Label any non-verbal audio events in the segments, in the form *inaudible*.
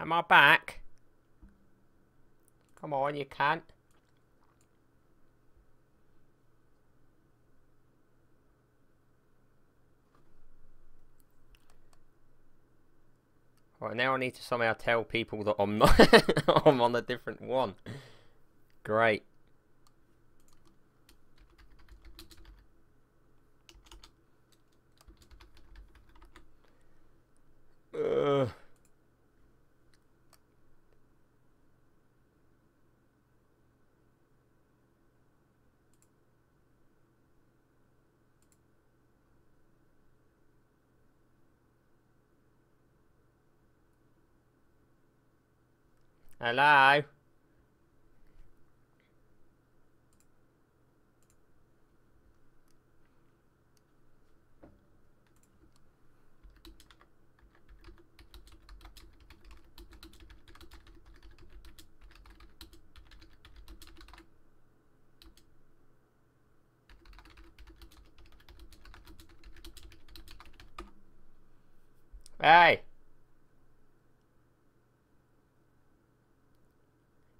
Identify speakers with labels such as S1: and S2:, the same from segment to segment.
S1: Am I back? Come on, you can't. Right, now I need to somehow tell people that I'm not *laughs* I'm on a different one. Great. Hello? Hey!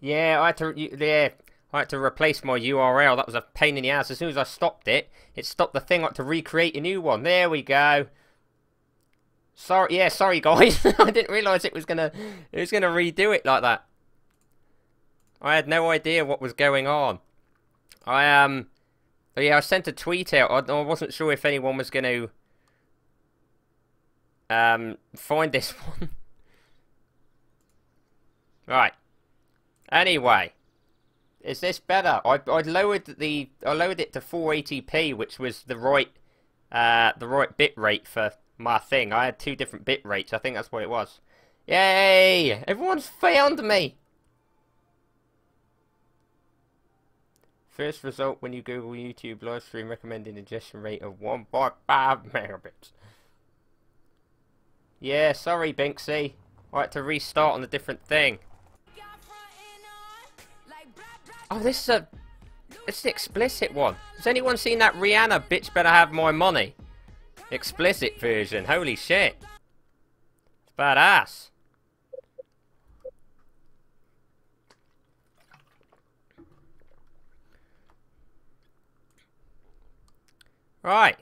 S1: Yeah, I had to. Yeah, I had to replace my URL. That was a pain in the ass. As soon as I stopped it, it stopped the thing. I had to recreate a new one. There we go. Sorry, yeah, sorry *laughs* guys. I didn't realise it was gonna, it was gonna redo it like that. I had no idea what was going on. I um, yeah, I sent a tweet out. I, I wasn't sure if anyone was gonna um find this *laughs* one. right. Anyway, is this better? I I lowered the I lowered it to 480p, which was the right uh the right bit rate for my thing. I had two different bit rates. I think that's what it was. Yay! Everyone's found me. First result when you Google YouTube live stream recommended ingestion rate of 1.5 megabits. Yeah, sorry, Binksy. I had to restart on a different thing. Oh, this is a... Is the explicit one. Has anyone seen that Rihanna Bitch Better Have My Money? Explicit version. Holy shit. It's badass. Right.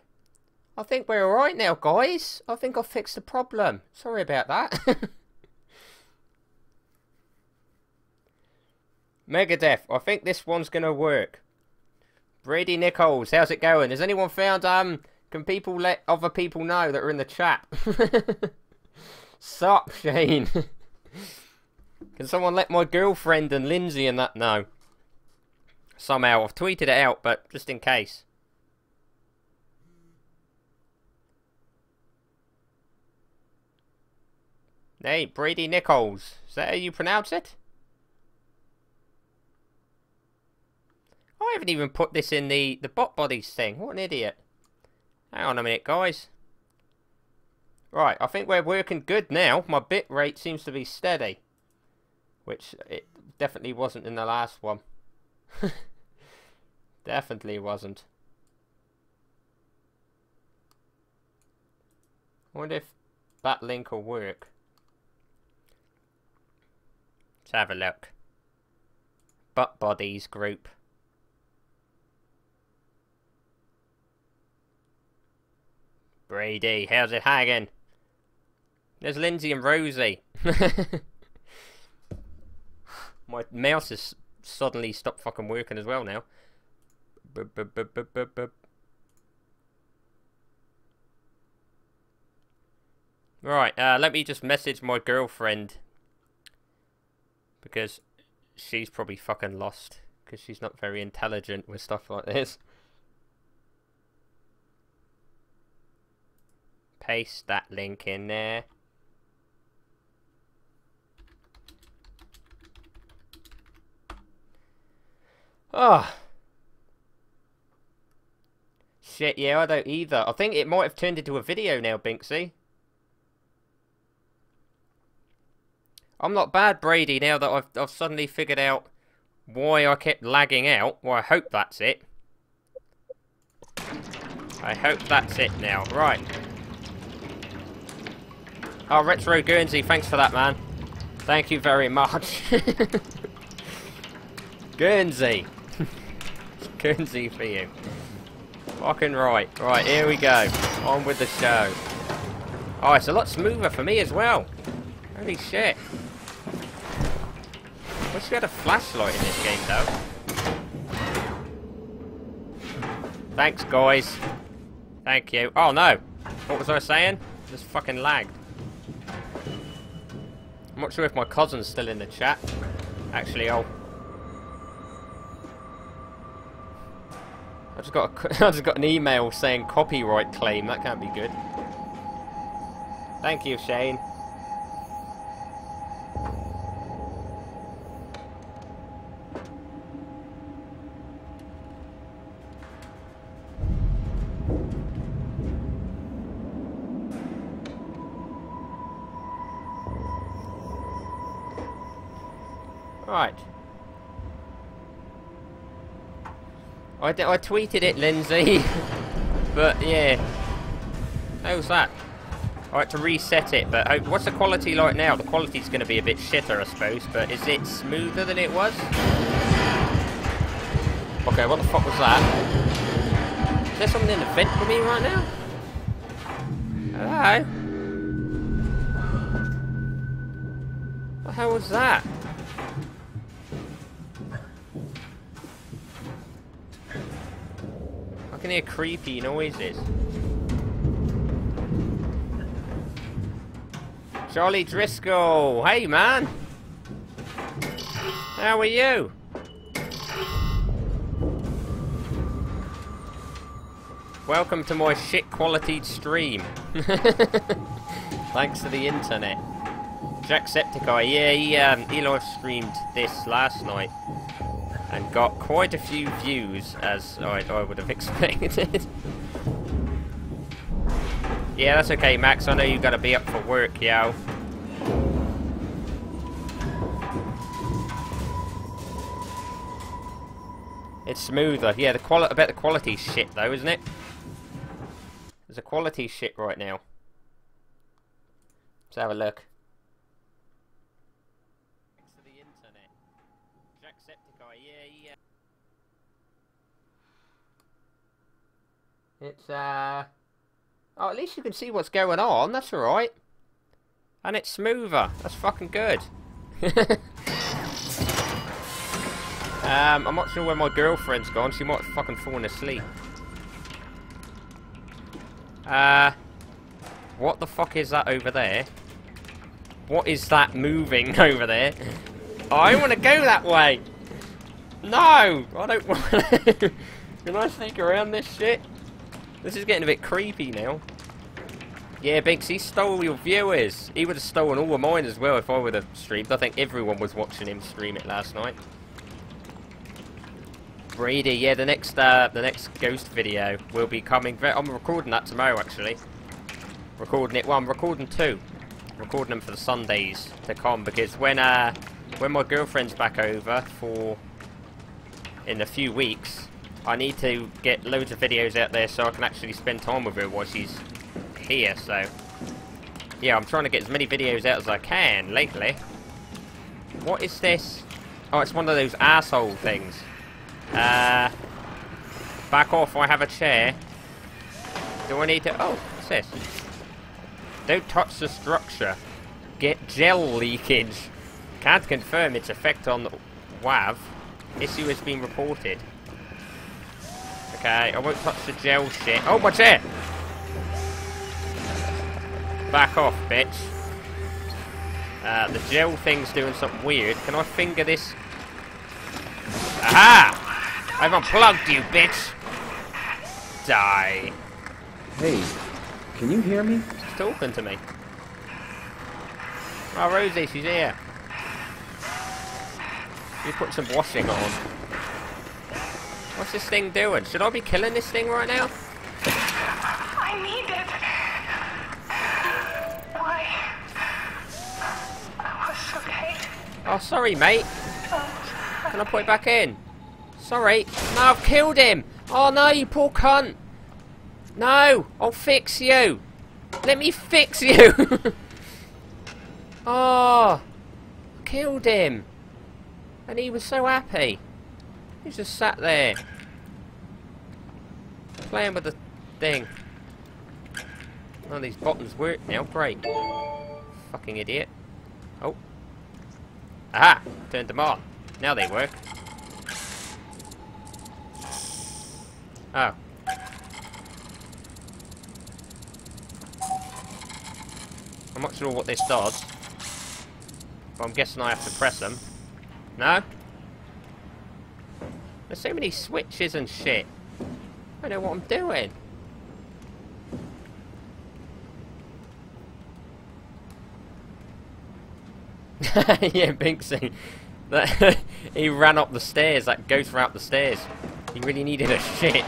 S1: I think we're alright now, guys. I think I fixed the problem. Sorry about that. *laughs* Megadeth. I think this one's going to work. Brady Nichols, how's it going? Has anyone found, um, can people let other people know that are in the chat? *laughs* Sup, Shane? *laughs* can someone let my girlfriend and Lindsay and that know? Somehow, I've tweeted it out, but just in case. Hey, Brady Nichols. Is that how you pronounce it? I haven't even put this in the, the butt buddies thing. What an idiot. Hang on a minute, guys. Right, I think we're working good now. My bit rate seems to be steady. Which it definitely wasn't in the last one. *laughs* definitely wasn't. I wonder if that link will work. Let's have a look. Butt Buddies group. Brady, how's it hanging? There's Lindsay and Rosie. *laughs* My mouse has suddenly stopped fucking working as well now. Right, uh, let me just message my girlfriend. Because she's probably fucking lost. Because she's not very intelligent with stuff like this. Paste that link in there. Oh. Shit, yeah, I don't either. I think it might have turned into a video now, Binksy. I'm not bad, Brady, now that I've, I've suddenly figured out why I kept lagging out. Well, I hope that's it. I hope that's it now. Right. Oh, Retro Guernsey, thanks for that, man. Thank you very much. *laughs* Guernsey. *laughs* Guernsey for you. Fucking right. Right, here we go. On with the show. Oh, it's a lot smoother for me as well. Holy shit. Wish we had a flashlight in this game, though. Thanks, guys. Thank you. Oh, no. What was I saying? Just fucking lagged. I'm not sure if my cousin's still in the chat. Actually, I'll... I just got a, *laughs* I just got an email saying copyright claim. That can't be good. Thank you, Shane. I, I tweeted it, Lindsay. *laughs* but, yeah. How's that? I had to reset it, but what's the quality like now? The quality's going to be a bit shitter, I suppose, but is it smoother than it was? Okay, what the fuck was that? Is there something in the vent for me right now? Hello? What the hell was that? Can hear creepy noises. Charlie Driscoll! Hey, man! How are you? Welcome to my shit quality stream. *laughs* Thanks to the internet. Jacksepticeye, yeah, he, um, he live streamed this last night and got quite a few views as I, I would have *laughs* expected. yeah, that's okay, Max. I know you got to be up for work, yo. It's smoother. Yeah, the quality. I bet the quality's shit though, isn't it? There's a quality shit right now. Let's have a look. It's, uh... Oh, at least you can see what's going on. That's alright. And it's smoother. That's fucking good. *laughs* um, I'm not sure where my girlfriend's gone. She might have fucking fallen asleep. Uh... What the fuck is that over there? What is that moving *laughs* over there? I want to go that way! No! I don't *laughs* want to... Can I sneak around this shit? This is getting a bit creepy now. Yeah, Binks, he stole your viewers. He would have stolen all of mine as well if I would have streamed. I think everyone was watching him stream it last night. Brady, yeah, the next uh, the next ghost video will be coming. I'm recording that tomorrow, actually. Recording it. Well, I'm recording two. recording them for the Sundays to come because when uh when my girlfriend's back over for in a few weeks, I need to get loads of videos out there so I can actually spend time with her while she's here, so... Yeah, I'm trying to get as many videos out as I can lately. What is this? Oh, it's one of those asshole things. Uh... Back off, I have a chair. Do I need to... Oh, what's this? Don't touch the structure. Get gel leakage. Can't confirm its effect on WAU. Issue has been reported. Okay, I won't touch the gel shit. Oh, my chair! Back off, bitch. Uh, the gel thing's doing something weird. Can I finger this? Aha! I've unplugged you, bitch! Die.
S2: Hey, can you hear me?
S1: She's talking to me. Oh, Rosie, she's here. You put some washing on. What's this thing doing? Should I be killing this thing right now?
S3: I need it. Why? I was okay.
S1: Oh, sorry, mate. Can I put it back in? Sorry. No, I've killed him. Oh, no, you poor cunt. No, I'll fix you. Let me fix *laughs* you. oh. killed him. And he was so happy. He just sat there. Playing with the thing. Oh, these buttons work now. Great. Fucking idiot. Oh. Aha! Turned them on. Now they work. Oh. I'm not sure what this does. But I'm guessing I have to press them. No? There's so many switches and shit. I don't know what I'm doing. *laughs* yeah, Binksy. *laughs* He ran up the stairs. That ghost ran up the stairs. He really needed a shit.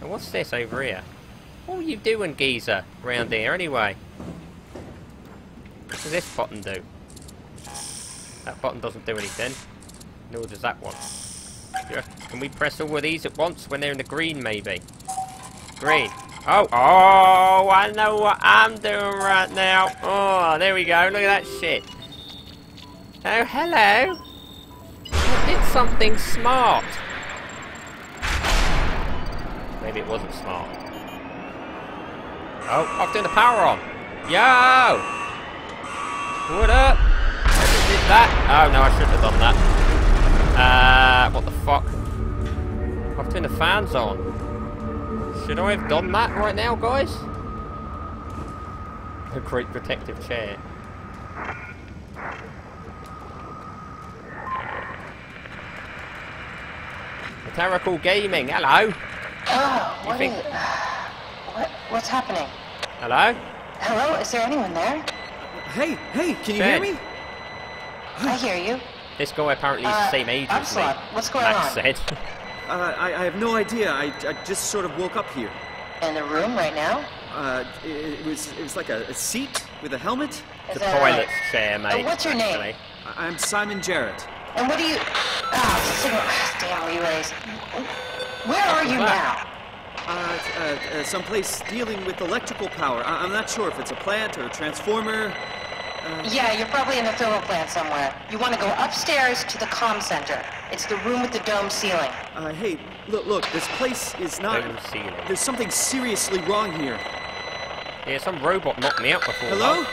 S1: And what's this over here? What are you doing, geezer, around here anyway? What does this button do? That button doesn't do anything. Nor does that one. Yeah, Can we press all of these at once when they're in the green, maybe? Green. Oh, oh, I know what I'm doing right now. Oh, there we go. Look at that shit. Oh, hello. I did something smart. Maybe it wasn't smart. Oh, I've turned the power on. Yo! What up? I just did that. Oh, no, I shouldn't have done that. Uh, what the fuck? I've turned the fans on. Should I have done that right now, guys? A great protective chair. Rhetorical Gaming, hello.
S4: Oh, what
S1: think-
S4: is... What, what's happening?
S1: Hello?
S4: Hello, is there anyone there?
S2: Hey, hey, can you
S1: Ben.
S2: hear me?
S4: I hear you.
S1: This guy apparently is the
S4: Uh,
S1: same age as me.
S4: What's going
S1: Max
S4: on?
S1: said.
S2: Uh, *laughs* I, I have no idea. I, I just sort of woke up here.
S4: In the room right now?
S2: Uh, it, it was it was like a, a seat with a helmet.
S4: Is
S1: the
S4: that
S1: toilet
S4: right?
S1: chair, mate.
S4: what's your name?
S1: actually.
S2: I, I'm Simon Jarrett.
S4: And what do you... Ah, signal... Damn relays. Where are you now?
S2: Uh, uh, uh, someplace dealing with electrical power. I, I'm not sure if it's a plant or a transformer.
S4: Yeah, you're probably in the thermal plant somewhere. You want to go upstairs to the comm center. It's the room with the dome ceiling.
S2: Uh, hey, look, look, this place is not.
S1: Dome ceiling.
S2: There's something seriously wrong here.
S1: Yeah, some robot knocked me out before.
S2: Hello?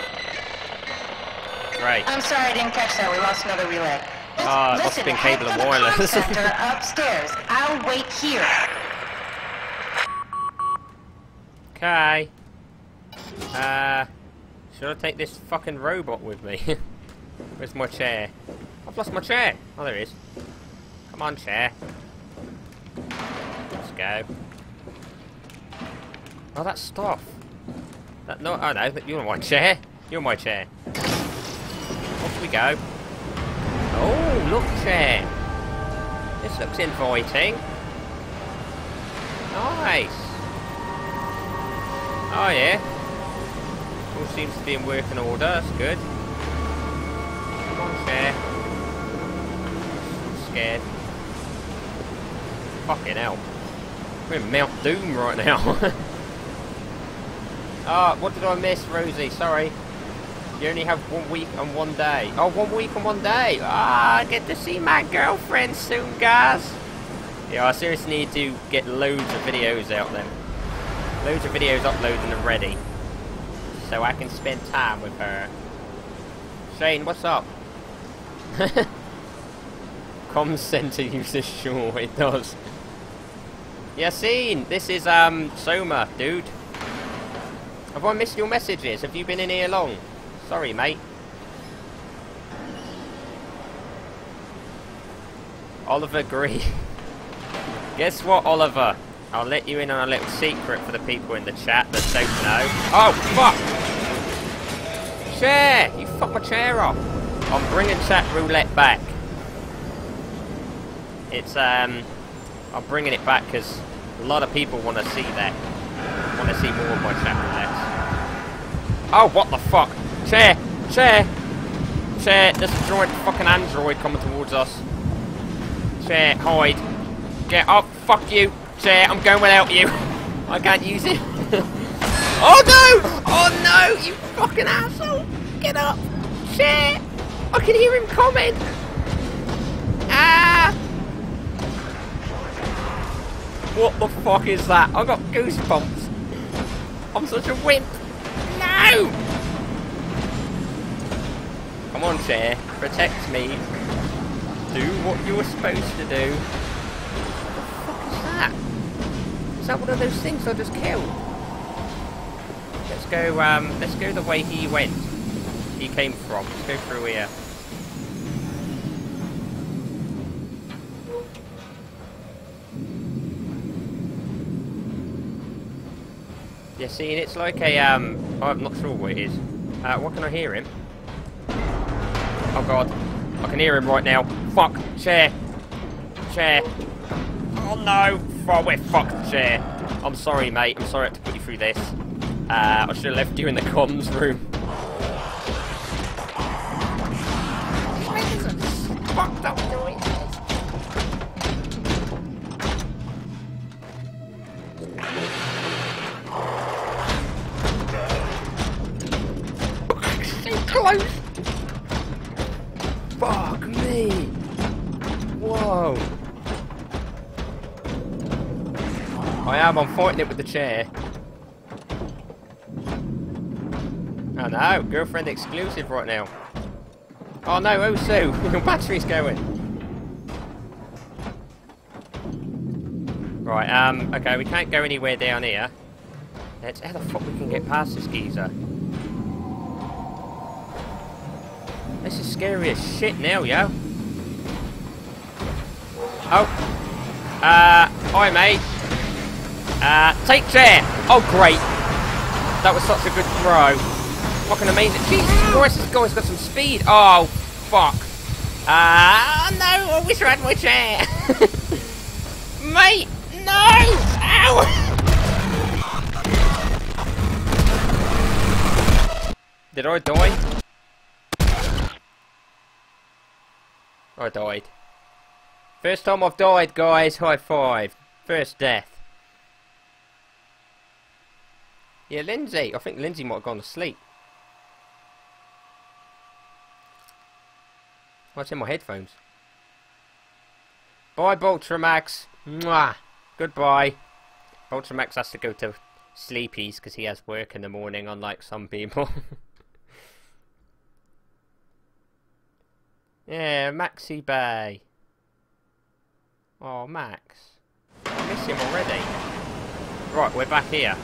S1: Great.
S4: I'm sorry I didn't catch that. We lost another relay. Listen,
S1: Ah, it must have been cable
S4: for
S1: and
S4: the comm
S1: wireless. *laughs*
S4: center upstairs. I'll wait here.
S1: Okay. Uh, should I take this fucking robot with me? *laughs* Where's my chair? I've lost my chair. Oh, there it is. Come on, chair. Let's go. Oh, that's stuff. That no, oh no, you're my chair. You're my chair. Off we go. Oh, look, chair. This looks inviting. Nice. Oh yeah. Seems to be in working order, that's good. Come on, chair. I'm scared. Fucking hell. We're in Mount Doom right now. *laughs* Ah, what did I miss, Rosie? Sorry. You only have one week and one day. Oh, one week and one day. Ah, get to see my girlfriend soon, guys. Yeah, I seriously need to get loads of videos out then. Loads of videos uploaded and ready. So I can spend time with her. Shane, what's up? *laughs* Com center uses sure it does. Yassine, this is um Soma, dude. Have I missed your messages? Have you been in here long? Sorry, mate. Oliver Green. *laughs* Guess what, Oliver? I'll let you in on a little secret for the people in the chat that don't know. Oh, fuck! Chair! You fucked my chair off. I'm bringing chat roulette back. It's, um... I'm bringing it back because a lot of people want to see that. Want to see more of my chat roulette. Oh, what the fuck? Chair! Chair! Chair, there's a droid, fucking android coming towards us. Chair, hide. Get up, fuck you. Chair, I'm going without you. I can't use it. *laughs* oh no! Oh no, you fucking asshole! Get up! Chair! I can hear him coming! Ah! What the fuck is that? I got goosebumps. I'm such a wimp. No! Come on, chair. Protect me. Do what you were supposed to do. What the fuck is that? Is that one of those things I just killed? Let's go, um, let's go the way he went. He came from. Let's go through here. Yeah, see, it's like a, um, I'm not sure what it is. Uh, what can I hear him? Oh god. I can hear him right now. Fuck. Chair. Chair. Oh no. Oh, we're fucked, chair. I'm sorry, mate. I'm sorry I had to put you through this. Uh, I should have left you in the comms room. Am, it with the chair. Oh no, girlfriend exclusive right now. Oh no, oh Osu, *laughs* your battery's going. Right, um, okay, we can't go anywhere down here. Let's, how the fuck we can get past this geezer? This is scary as shit now, yo. Oh. Uh, hi mate. Uh, take chair. Oh great. That was such a good throw. Fucking amazing. Jesus Christ, this guy's got some speed. Oh, fuck. Ah, uh, no, I wish I had my chair. *laughs* mate, no! Ow! Did I die? I died. First time I've died, guys. High five. First death. Yeah, Lindsay. I think Lindsay might have gone to sleep. What's in my headphones? Bye, Ultramax. Mwah. Goodbye. Ultramax has to go to sleepies because he has work in the morning, unlike some people. *laughs* yeah, Maxi Bay. Oh, Max. I miss him already. Right, we're back here.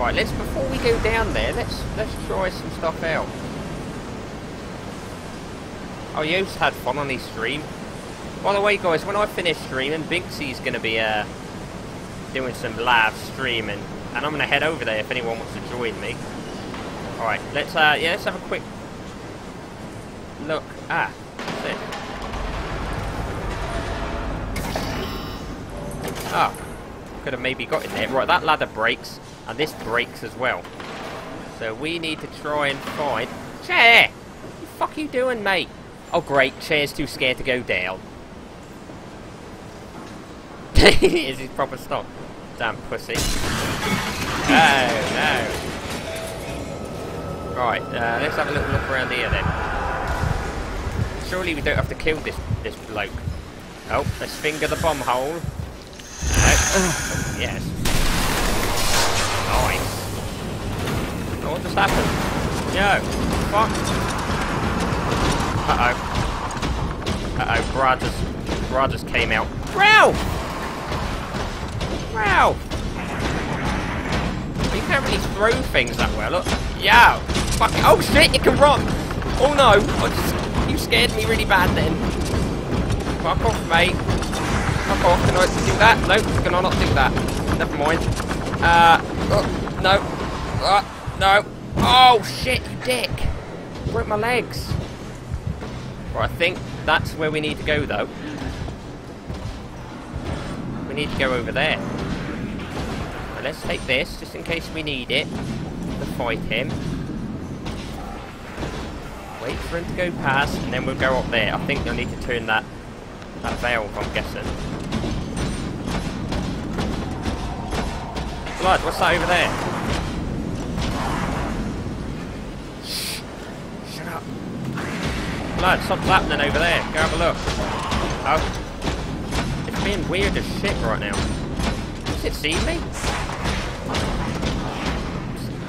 S1: Right, let's before we go down there, let's let's try some stuff out. Oh, Yost had fun on his stream. By the way, guys, when I finish streaming, Binksy's going to be uh, doing some live streaming, and I'm going to head over there if anyone wants to join me. All right, let's uh, yeah, let's have a quick look. Ah, what's this? Ah, could have maybe got in there. Right, that ladder breaks, and this breaks as well. So we need to try and find... Chair! What the fuck are you doing, mate? Oh, great. Chair's too scared to go down. *laughs* Is his proper stop? Damn pussy. Oh, no. Right, uh, let's have a little look around here then. Surely we don't have to kill this this bloke. Oh, let's finger the bomb hole. yes. Nice. Oh, what just happened? Yo, fuck. Uh-oh. Uh-oh, Brad just, Brad just came out. Ralph! Ralph! You can't really throw things that well. Look. Yeah. Fuck. Oh shit, you can run! Oh no! I just, you scared me really bad then. Fuck off, mate. Fuck off. Can I do that? No, can I not do that? Never mind. Uh, oh, no. Uh, no. Oh shit, you dick. Broke my legs. Right, I think that's where we need to go though. We need to go over there. Now, let's take this, just in case we need it to fight him. Wait for him to go past, and then we'll go up there. I think you'll need to turn that that valve, I'm guessing. Blood, what's that over there? Shut up. blood. Something's happening over there. Go have a look. Oh. It's being weird as shit right now. Has it seen me? I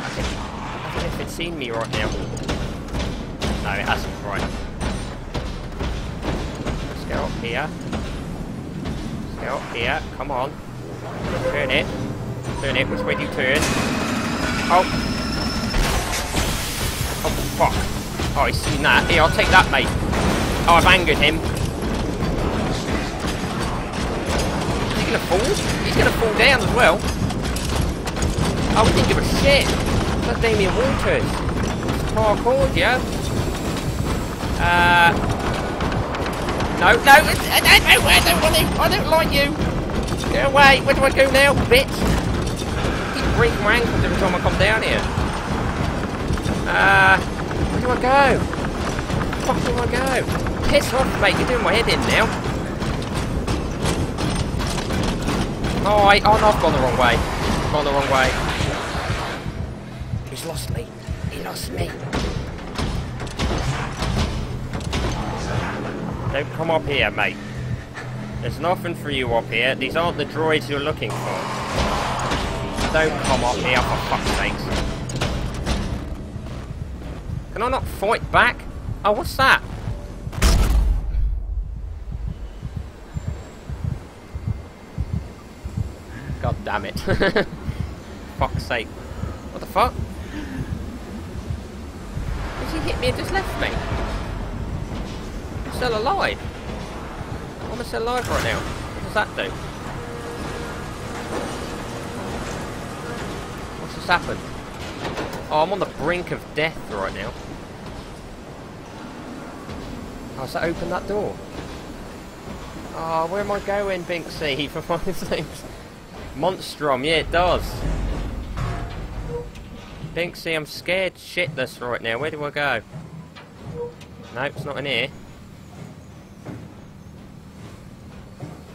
S1: think, I don't know if it's seen me right now. No, it hasn't. Right. Let's go up here. Let's go up here. Come on. Turn it. Turn it. Which way do you turn? Oh. Oh, fuck. Oh, he's seen that. Here, I'll take that, mate. Oh, I've angered him. Is he gonna fall? He's gonna fall down as well. Oh, we didn't give a shit. That's Damien Walters. It's parkour, yeah? Uh... No, no, I don't, I don't want to. I don't like you. Get away. Where do I go now, bitch? Breaking my ankles every time I come down here. Uh, where do I go? Fuck do I go? Piss off, mate. You're doing my head in now. Oh, I, oh no, I've gone the wrong way. Gone the wrong way. He's lost me. He lost me. Don't come up here, mate. There's nothing for you up here. These aren't the droids you're looking for. Don't come up here, for fuck's sakes. Can I not fight back? Oh, what's that? God damn it. *laughs* fuck's sake. What the fuck? Did he hit me and just left me? I'm still alive. I'm still alive right now. What does that do? Just happened? Oh, I'm on the brink of death right now. Oh, so open that door. Oh, where am I going, Binksy, *laughs* for my sakes? Monstrum, yeah, it does. Binksy, I'm scared shitless right now. Where do I go? Nope, it's not in here.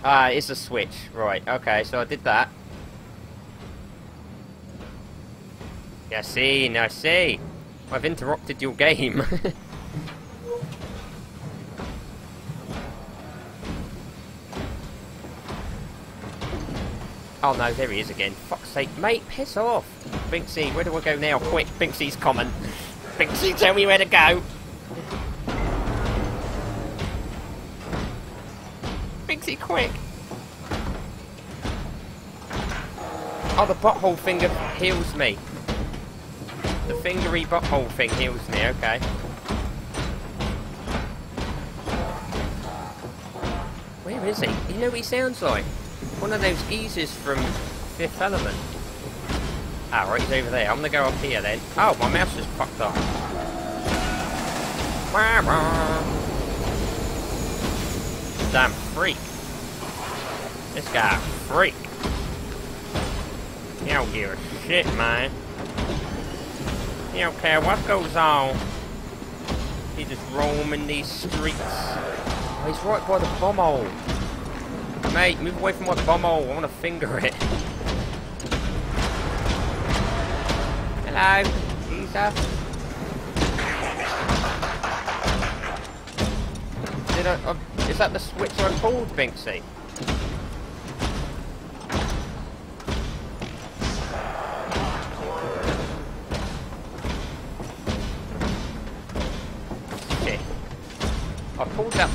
S1: Ah, it's a switch. Right, okay, so I did that. Yeah, I see, I see. I've interrupted your game. *laughs* oh no, there he is again. Fuck's sake, mate, piss off. Binksy, where do I go now? Quick, Binksy's coming. Binksy, tell me where to go. Binksy, quick. Oh, the butthole finger heals me. The fingery butthole thing heals me, okay. Where is he? You know what he sounds like? One of those geezers from Fifth Element. Ah, right, he's over there. I'm gonna go up here then. Oh, my mouse up. Wah, wah. Damn freak. This guy freak. He don't give a shit, man. He don't care what goes on. He just roaming these streets. Oh, he's right by the bomb hole. Mate, move away from my bomb hole. I want to finger it. Hello, geezer. Did I, uh, is that the switch I pulled, Binksy?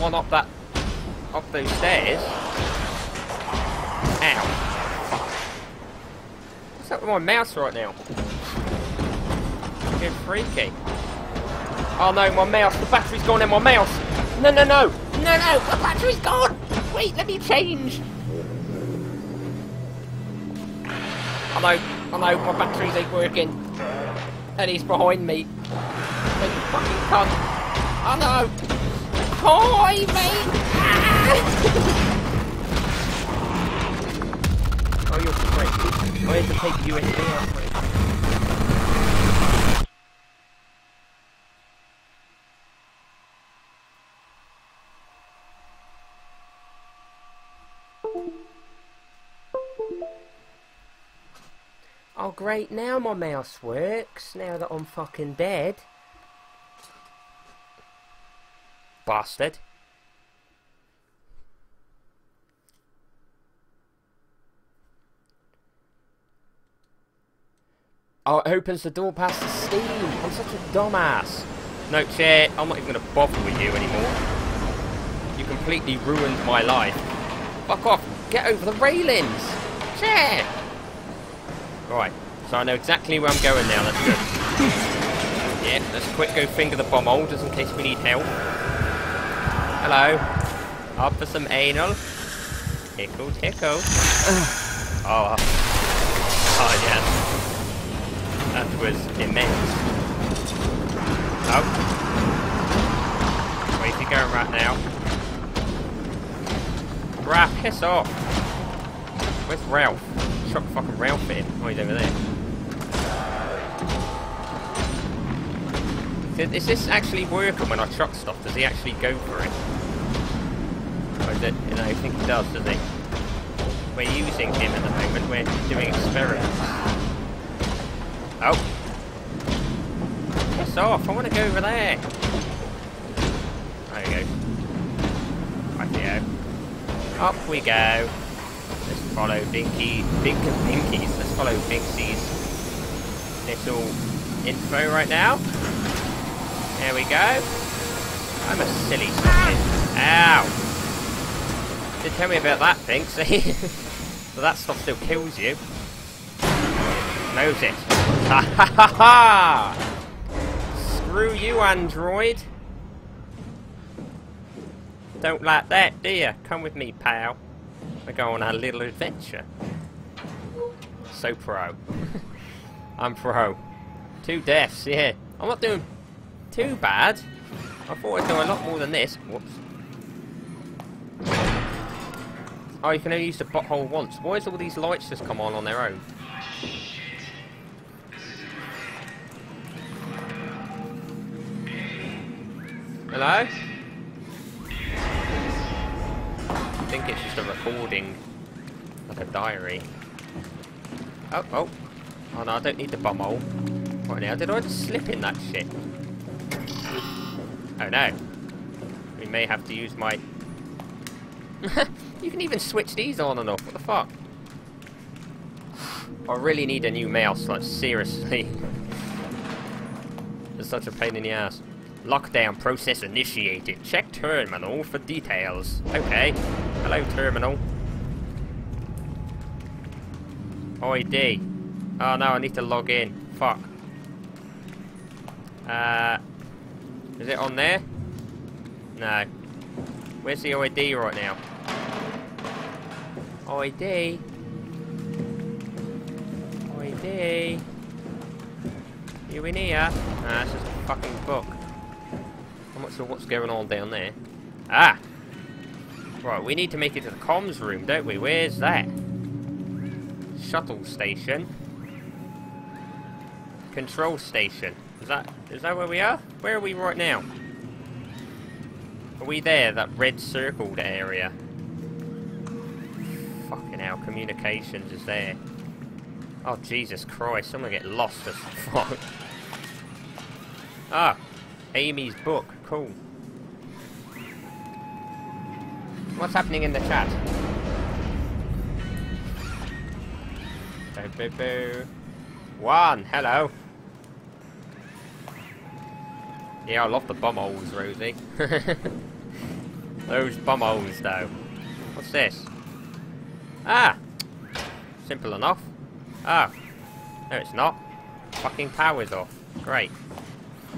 S1: One up that up those stairs. Ow. What's up with my mouse right now? Getting freaky. Oh no, my mouse, the battery's gone in my mouse. No, no, no. No, no, the battery's gone. Wait, let me change. Oh no, oh no, my batteries ain't working. And he's behind me. Big fucking cunt. Oh no. Hi, mate. oh, you're great. I had to take USB out. Oh great, now my mouse works, now that I'm fucking dead. Bastard. Oh, it opens the door past the steam. I'm such a dumbass. No, chair, I'm not even going to bother with you anymore. You completely ruined my life. Fuck off. Get over the railings. Chair. Right, so I know exactly where I'm going now. That's good. *laughs* Yeah, let's quick go finger the bomb hole just in case we need help. Hello. Up for some anal. Tickle, tickle. *sighs* oh. Oh, yes. That was immense. Oh. Where's you going right now? Raph, piss off. Where's Ralph? Chuck fucking Ralph in. Oh, he's over there. Is- Is this actually working when our truck stops? Does he actually go for it? Or is it, you know, I think he does, does he? We're using him at the moment, we're doing experiments. Oh. Piss off, I want to go over there. There we go. Right. Up we go. Let's follow Binky, Bink Binky's, let's follow Binksy's little info right now. There we go. I'm a silly sausage. Ow! Did tell me about that, Binksy. but *laughs* that stuff still kills you. Knows it. Ha ha ha ha! Screw you, android. Don't like that, do you? Come with me, pal. We're going on a little adventure. So pro. *laughs* I'm pro. Two deaths, yeah. I'm not doing too bad. I thought I'd do a lot more than this. Whoops. Oh, you can only use the butthole once. Why is all these lights just come on on their own? Hello? I think it's just a recording, like a diary. Oh, oh. Oh no, I don't need the bumhole. Right now, did I just slip in that shit? Oh no. We may have to use my... *laughs* you can even switch these on and off, what the fuck? I really need a new mouse, like seriously. *laughs* it's such a pain in the ass. Lockdown process initiated. Check terminal for details. Okay. Hello, terminal. ID. Oh no, I need to log in. Fuck. Uh, is it on there? No. Where's the ID right now? ID. ID. You in here? Nah, it's just a fucking book. I'm not sure what's going on down there. Ah! Right, we need to make it to the comms room, don't we? Where's that? Shuttle station. Control station. Is that is that where we are? Where are we right now? Are we there? That red circled area? Fucking hell, communications is there. Oh Jesus Christ, I'm gonna get lost as *laughs* fuck. Ah, Amy's book, cool. What's happening in the chat? Boo boo boo. One, hello. Yeah, I love the bum holes, Rosie. *laughs* Those bum holes, though. What's this? Ah! Simple enough. Ah. No, it's not. Fucking power's off. Great.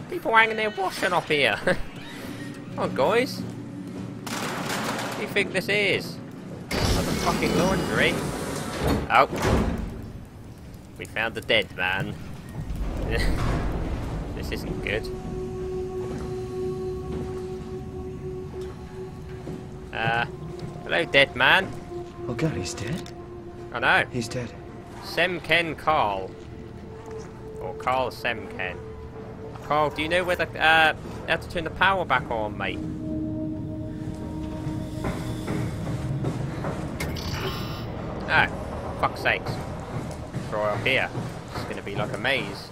S1: People hanging their washing off here. *laughs* oh, guys. What do you think this is? Another fucking laundry. Oh. We found the dead man. *laughs* this isn't good. Uh, hello, dead man.
S5: Oh god, he's dead?
S1: I know.
S5: He's dead.
S1: Semken Carl. Or Carl Semken. Carl, do you know where the, uh, how to turn the power back on, mate? Ah, fuck's sakes. Try up here. It's gonna be like a maze.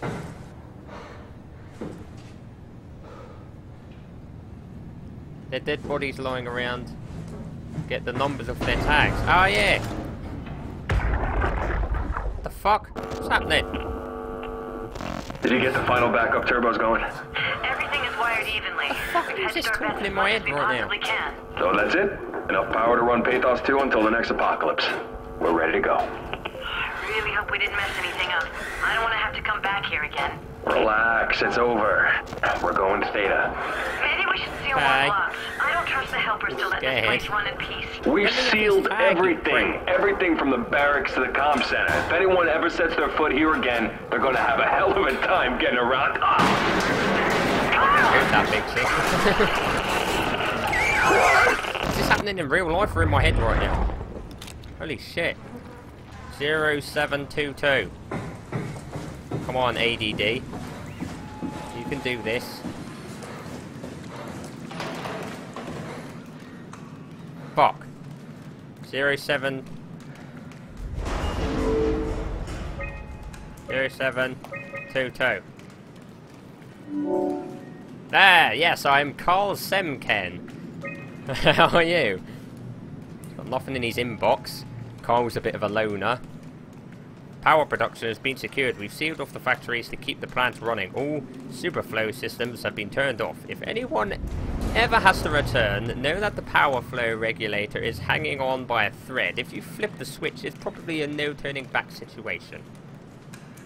S1: Their dead bodies lying around. Get the numbers of their tags. Oh yeah. What the fuck? What's happening?
S5: Did you get the final backup turbos going?
S6: Everything is wired evenly.
S1: fuck
S6: We've
S1: is
S6: headed
S1: this
S6: our
S1: talking
S6: best
S1: in my head
S6: we
S1: right now?
S6: can.
S5: So that's it? Enough power to run Pathos 2 until the next apocalypse. We're ready to go.
S6: I really hope we didn't mess anything up. I don't want to have to come back here again.
S5: Relax, it's over. We're going to Theta.
S6: Maybe we should seal
S1: Hi.
S6: I don't trust the helpers to let this place run in peace.
S5: We
S1: Everything is
S5: sealed everything. Everything from the barracks to the comm center. If anyone ever sets their foot here again, they're gonna have a hell of a time getting around.
S1: Here's that big shit. Is this happening in real life or in my head right now? Holy shit. 0722. Come on, ADD. You can do this. Fuck. 07. 0722. There, yes, I'm Carl Semken. *laughs* How are you? Got nothing in his inbox. Carl's a bit of a loner. Power production has been secured. We've sealed off the factories to keep the plants running. All superflow systems have been turned off. If anyone ever has to return, know that the power flow regulator is hanging on by a thread. If you flip the switch, it's probably a no turning back situation.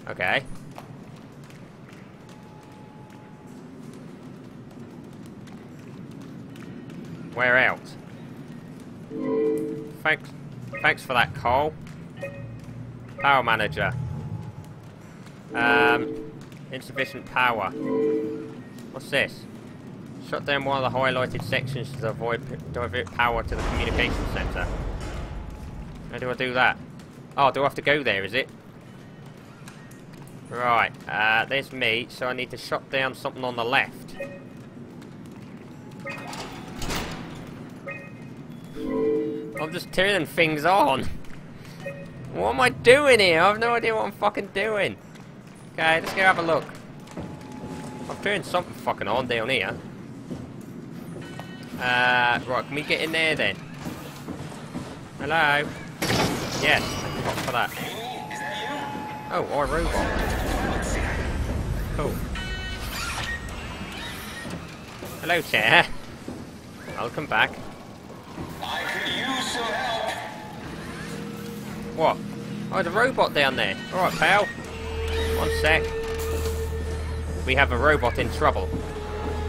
S1: Okay. Where else? Thanks, thanks for that, Cole. Power manager. Um, insufficient power. What's this? Shut down one of the highlighted sections to avoid divert power to the communication center. How do I do that? Oh, do I have to go there? Is it? Right. Uh, there's me, so I need to shut down something on the left. I'm just turning things on. What am I doing here? I have no idea what I'm fucking doing. Okay, let's go have a look. I'm turned something fucking on down here. Uh, right, can we get in there then? Hello? Yes, for that? Oh, I robot. Cool. Hello, chair. Welcome back.
S7: I could use some help.
S1: What? Oh, the robot down there. Alright, pal. One sec. We have a robot in trouble.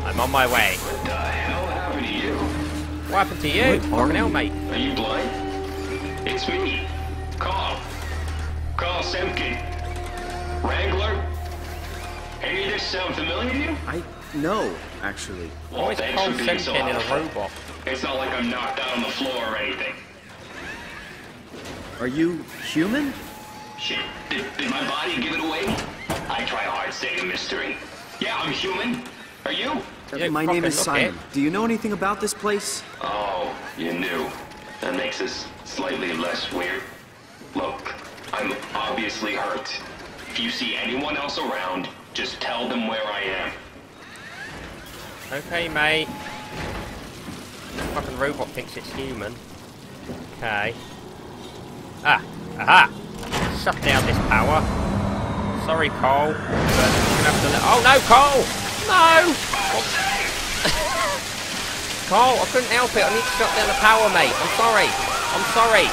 S1: I'm on my way.
S7: What the hell happened to you?
S1: What happened to you?
S2: What are
S1: Fucking hell,
S2: you?
S1: mate.
S7: Are you blind? It's me. Carl. Carl Semken. Wrangler? Any of this sound familiar to you?
S2: I know, actually.
S7: Well,
S1: Why is Carl
S7: for so
S1: in a robot?
S7: It's not like I'm knocked out on the floor or anything.
S2: Are you human?
S7: Shit, did, did my body give it away? I try hard staying a mystery. Yeah, I'm human. Are you?
S1: You
S2: My name is Simon.
S1: it.
S2: Do you know anything about this place?
S7: Oh, you knew. That makes us slightly less weird. Look, I'm obviously hurt. If you see anyone else around, just tell them where I am.
S1: Okay, mate. Fucking robot thinks it's human. Okay. Ah, aha! Shut down this power. Sorry, Cole, but you're gonna have to let- Oh no, Cole! No! *laughs* Cole, I couldn't help it. I need to shut down the power, mate. I'm sorry. I'm sorry.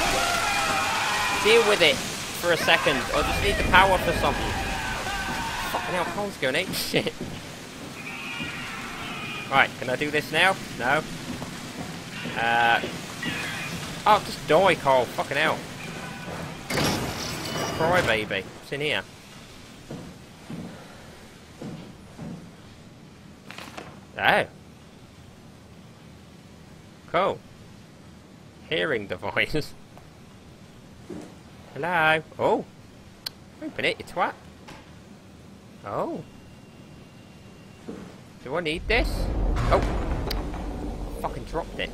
S1: Deal with it for a second. I just need the power for something. Fucking hell, Cole's going ape shit. Right, can I do this now? No. Uh. Oh, just die, Cole. Fucking hell. Cry, baby. What's in here? Oh. Cool. Hearing device. *laughs* Hello. Oh. Open it, you twat. Oh. Do I need this? Oh. Fucking dropped it.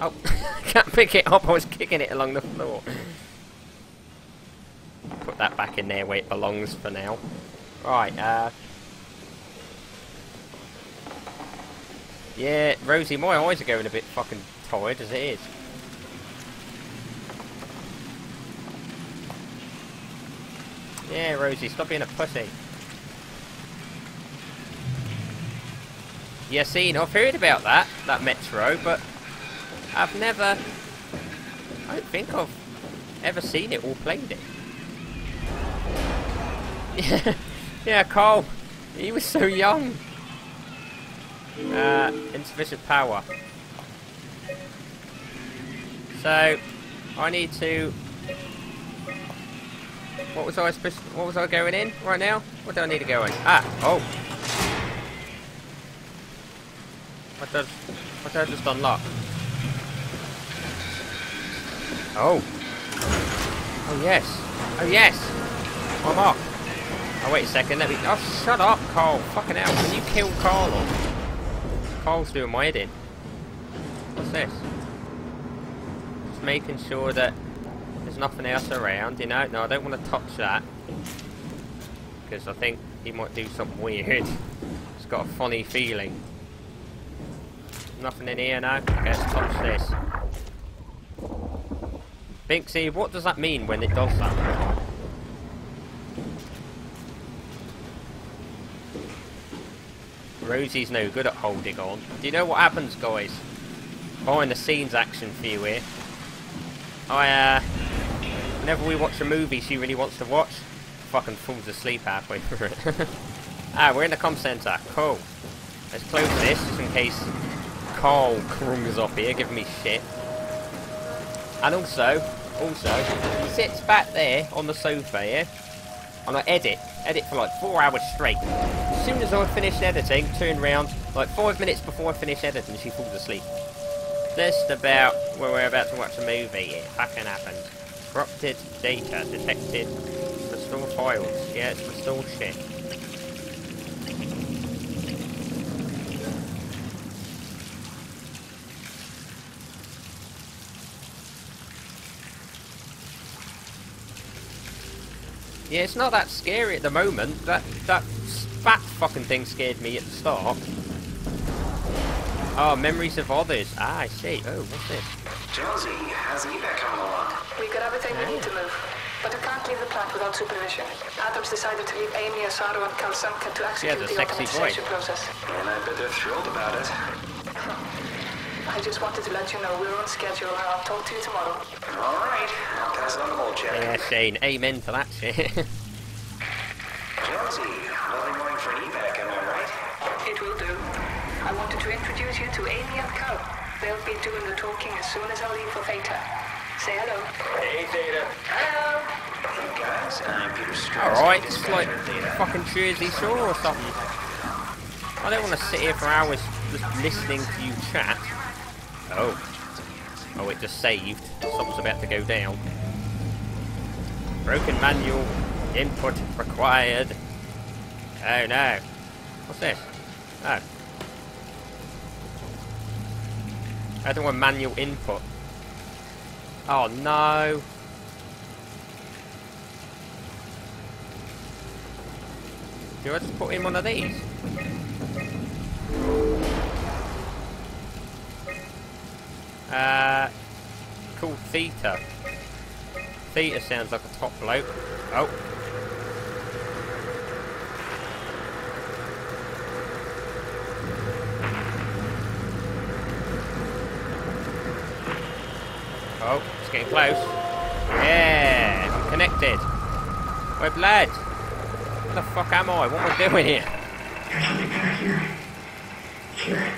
S1: Oh. *laughs* Can't pick it up. I was kicking it along the floor. Put that back in there where it belongs for now. Right, uh. Yeah, Rosie, my eyes are going a bit fucking tired as it is. Yeah, Rosie, stop being a pussy. Yeah, seen, I've heard about that, that Metro, but I've never, I don't think I've ever seen it or played it. *laughs* Yeah, Carl, he was so young. Uh, insufficient power. So, I need to. What was I supposed? What was I going in right now? What do I need to go in? Ah, oh. What does? What did I just unlock? Oh. Oh yes. Oh yes. I'm off. Oh wait a second. Let me. Oh shut up, Carl. Fucking hell. Can you kill Carl? Or... Carl's doing my head in. What's this? Just making sure that there's nothing else around, you know? No, I don't want to touch that. Because I think he might do something weird. It's got a funny feeling. Nothing in here now? Okay, let's touch this. Binksy, what does that mean when it does that? Rosie's no good at holding on. Do you know what happens, guys? Behind the scenes action for you here. I, uh... Whenever we watch a movie she really wants to watch, fucking falls asleep halfway through it. *laughs* ah, we're in the com centre. Cool. Let's close this, just in case Carl crumbs up here giving me shit. And also, also, he sits back there on the sofa here, and I edit. Edit for like four hours straight. As soon as I finish editing, turn round, like five minutes before I finish editing, she falls asleep. Just about when we're about to watch a movie, it fucking happens. Corrupted data detected. Restore files. Yeah, it's restore shit. Yeah, it's not that scary at the moment. That that fat fucking thing scared me at the start. Oh, memories of others. Ah, I see. Oh, what's this?
S8: Jonesy, how's the evac coming along?
S3: We got everything we need to move. But we can't leave the plant without supervision. Adams decided to leave Amy, Azzaro, and Kalsanka to execute
S1: the
S3: the
S1: sexy
S3: automation
S1: voice.
S3: process.
S8: And I bet they're thrilled about it.
S3: I just wanted to let you know we're on schedule, and I'll talk to you tomorrow.
S8: All right, I'll pass it on to Volchek.
S1: Yeah, Shane. Amen to that shit.
S8: Jonesy, lovely morning for an evac, am I right?
S3: It will do. I wanted to introduce you to Amy and Cal. They'll be doing the talking as soon as I leave for Theta. Say hello.
S8: Hey, Theta.
S3: Hello.
S8: Hey, guys, I'm Peter Strauss.
S1: Alright,
S8: This
S1: it's
S8: is
S1: like
S8: Theta.
S1: fucking Jersey Shore or something. I don't want to sit here for hours just listening to you chat. Oh. Oh, it just saved. Something's about to go down. Broken manual. Input required. Oh no. What's this? Oh. I don't want manual input. Oh no. Do I just put in one of these? Uh, called Theta. Theta sounds like a top bloke. Oh. Oh, it's getting close. Yeah, I'm connected. We're blood. What the fuck am I? What am I doing here?
S9: There's something better here. Feel it.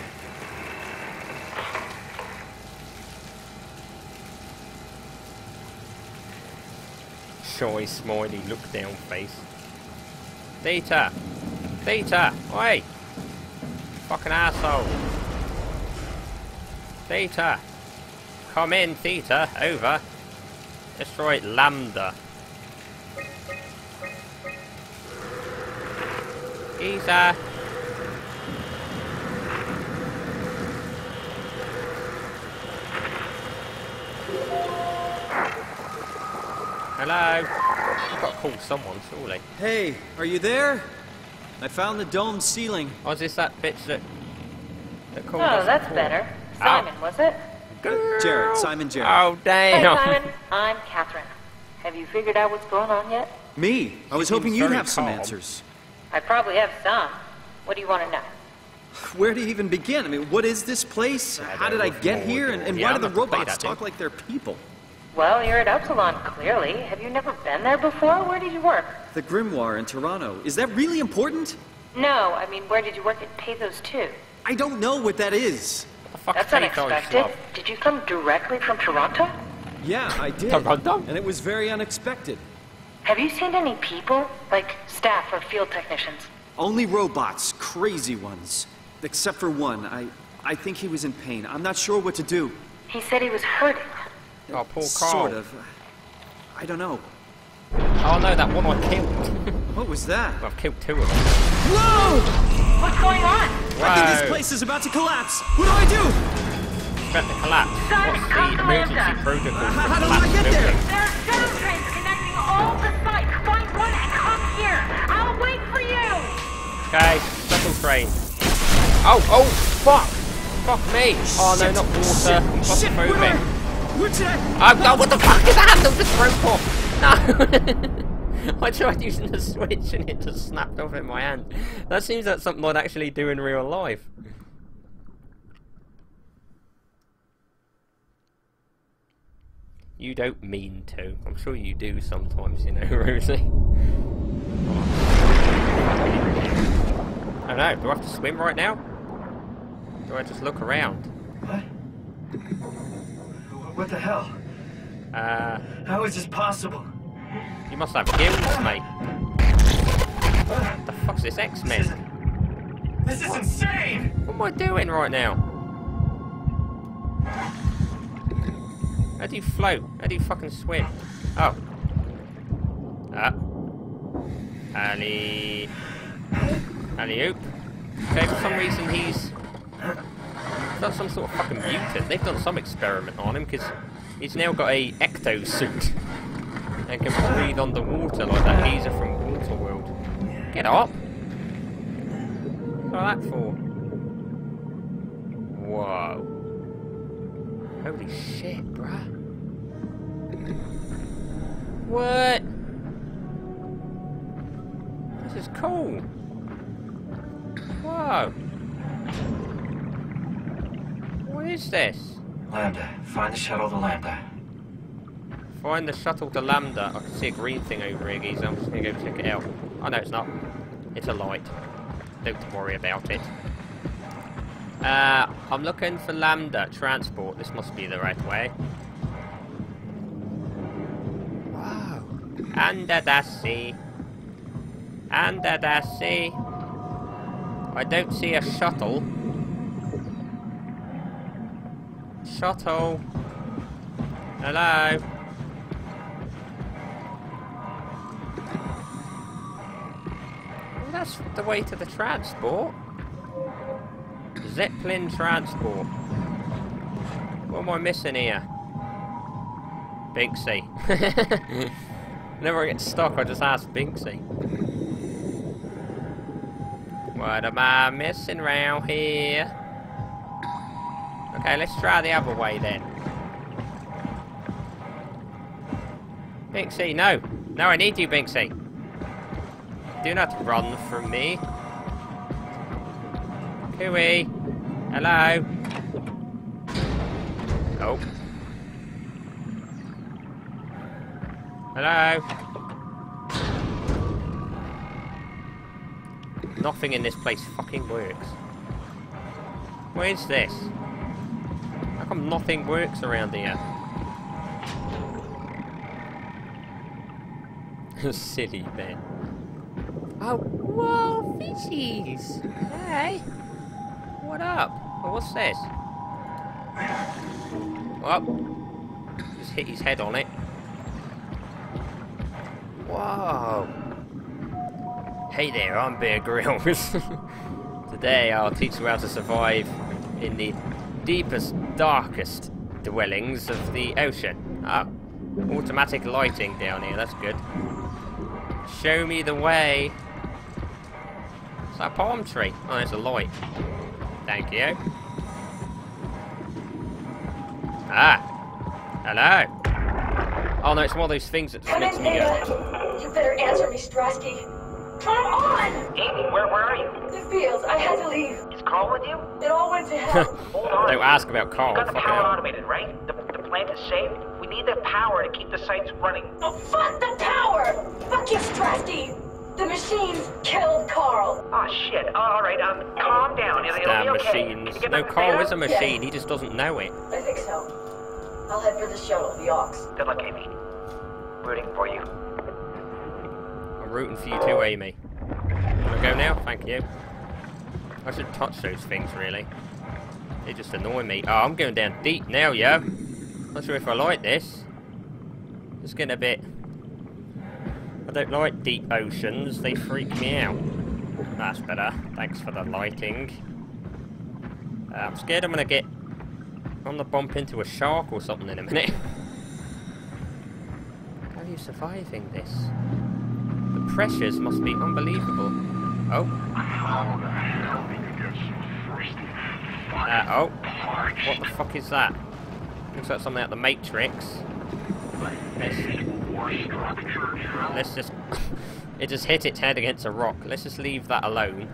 S1: Shy, smiley, look down face. Theta! Theta! Oi! Fucking asshole! Theta! Come in, Theta! Over! Destroy Lambda! Theta! Hello? I've got to call someone, surely.
S2: Hey, are you there? I found the dome ceiling.
S1: Oh, is this that bitch that that called
S4: Oh,
S1: us
S4: that's
S1: before.
S4: better. Oh. Simon, was it?
S2: Jarrett, Simon Jarrett.
S1: Oh, damn. Hey.
S4: Simon. I'm Catherine. Have you figured out what's going on yet?
S2: Me? I was hoping you'd
S1: very
S2: have some answers.
S4: I probably have some. What do you want to know?
S2: Where do you even begin? I mean, what is this place? How did I get here? And, and
S1: Yeah,
S2: why do
S1: I'm
S2: the
S1: not gonna play
S2: robots talk like they're people?
S4: Well, you're at Upsilon, clearly. Have you never been there before? Where did you work?
S2: The Grimoire in Toronto. Is that really important?
S4: No, I mean, where did you work at Pathos 2?
S2: I don't know what that is.
S1: The
S4: That's unexpected. Did you come directly from Toronto?
S2: Yeah, I did.
S1: Toronto?
S2: And it was very unexpected.
S4: Have you seen any people? Like staff or field technicians?
S2: Only robots, crazy ones. Except for one. I I think he was in pain. I'm not sure what to do.
S4: He said he was hurting.
S1: Oh, poor Carl.
S2: Sort of. I don't know.
S1: Oh, no, that one I killed. *laughs*
S2: What was that?
S1: I've killed two of them.
S2: Whoa!
S4: What's going on?
S2: I think this place is about to collapse. What do I do?
S1: About to collapse.
S4: Simon,
S1: What's
S4: come
S1: the
S4: to
S1: emergency
S4: Lambda.
S1: protocol
S2: How- how do I
S1: collapsed
S2: get there?
S4: There are shuttle trains connecting all the sites. Find one and come here. I'll wait for you.
S1: Okay, shuttle train. Oh, oh, fuck! Fuck me! Oh no, not water.
S2: Shit.
S1: I'm
S2: Shit. Where,
S1: claustrophobic.
S2: I?
S1: Oh, God, what the fuck is that? Handle just broke off! No! *laughs* I tried using the switch and it just snapped off in my hand. That seems like something I'd actually do in real life. You don't mean to. I'm sure you do sometimes, you know, *laughs* Rosie. I don't know, do I have to swim right now? Do I just look around?
S8: What? What the hell?
S1: Uh,
S8: How is this possible?
S1: you must have gills, mate. What the fuck's this X-Men?
S8: This is insane!
S1: What am I doing right now? How do you float? How do you fucking swim? Oh. Ah. Alley. Alley oop. Okay, for some reason he's got some sort of fucking mutant. They've done some experiment on him because he's now got a ecto suit and can breathe underwater like that geezer from Waterworld. Get up! What's that for? Whoa. Holy shit, bruh. What? This is cool. Whoa. What is this?
S8: Lambda, find the shuttle to Lambda.
S1: Find the shuttle to Lambda. I can see a green thing over here, geezer. I'm just gonna go check it out. Oh no, it's not. It's a light. Don't worry about it. Uh, I'm looking for Lambda transport. This must be the right way. Wow. Under the sea. Under the sea. I don't see a shuttle. Shuttle. Hello. Well, that's the way to the transport. Zeppelin transport. What am I missing here? Binksy. *laughs* Whenever I get stuck, I just ask Binksy. What am I missing round here? Okay, let's try the other way then. Binksy, no. No, I need you, Binksy. Do not run from me. Cooey. Hello. Oh. Hello. Nothing in this place fucking works. What is this? Come nothing works around here? *laughs* Silly Ben. Oh, whoa, fishies! Hey! What up? What's this? Oh, just hit his head on it. Whoa! Hey there, I'm Bear Grylls. *laughs* Today I'll teach you how to survive in the deepest, darkest dwellings of the ocean. Ah, automatic lighting down here, that's good. Show me the way. It's that palm tree? Oh, there's a light. Thank you. Ah! Hello! Oh no, it's one of those things that just makes me go...
S10: You better answer me, Strasky. Come on!
S6: Amy, where, where are you?
S10: The fields. I had to leave.
S6: Is Carl with you?
S10: It all went to hell.
S6: Hold on.
S1: Don't ask about Carl.
S6: You got the power
S1: hell.
S6: automated, right? The, the plant is saved. We need that power to keep the sites running.
S10: oh, fuck the power! Fuck you, Strasky! The machines killed Carl.
S6: Oh shit. All right. Um, calm down. It'll, it'll
S1: Damn
S6: be okay.
S1: Machines.
S6: you
S1: No, Carl is a machine. He just doesn't know it.
S10: I think so. I'll head for the shuttle, the Ox.
S6: Good luck, Amy. Rooting for you.
S1: I'm rooting for you too, Amy. Can I go now? Thank you. I should touch those things, really. They just annoy me. Oh, I'm going down deep now, yo. Not sure if I like this. It's getting a bit... I don't like deep oceans. They freak me out. That's better. Thanks for the lighting. Uh, I'm scared I'm going to get... I'm going to bump into a shark or something in a minute. *laughs* How are you surviving this? Pressures must be unbelievable. Oh. Uh, oh. What the fuck is that? Looks like something out the Matrix. Let's, let's just... *coughs* it just hit its head against a rock. Let's just leave that alone.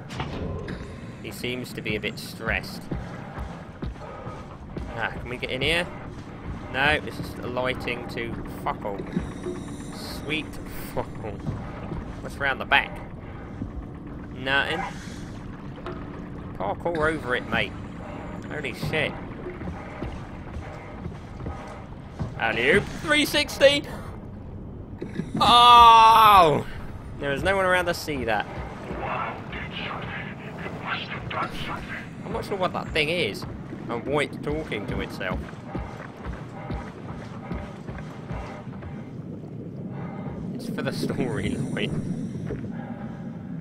S1: He seems to be a bit stressed. Ah, can we get in here? No, this is the lighting to fuck all. Sweet *laughs* fuck all. What's round the back? Nothing. Parkour over it, mate. Holy shit. Alley 360! Oh! There is no one around to see that. I'm not sure what that thing is. And why it's talking to itself. For the storyline.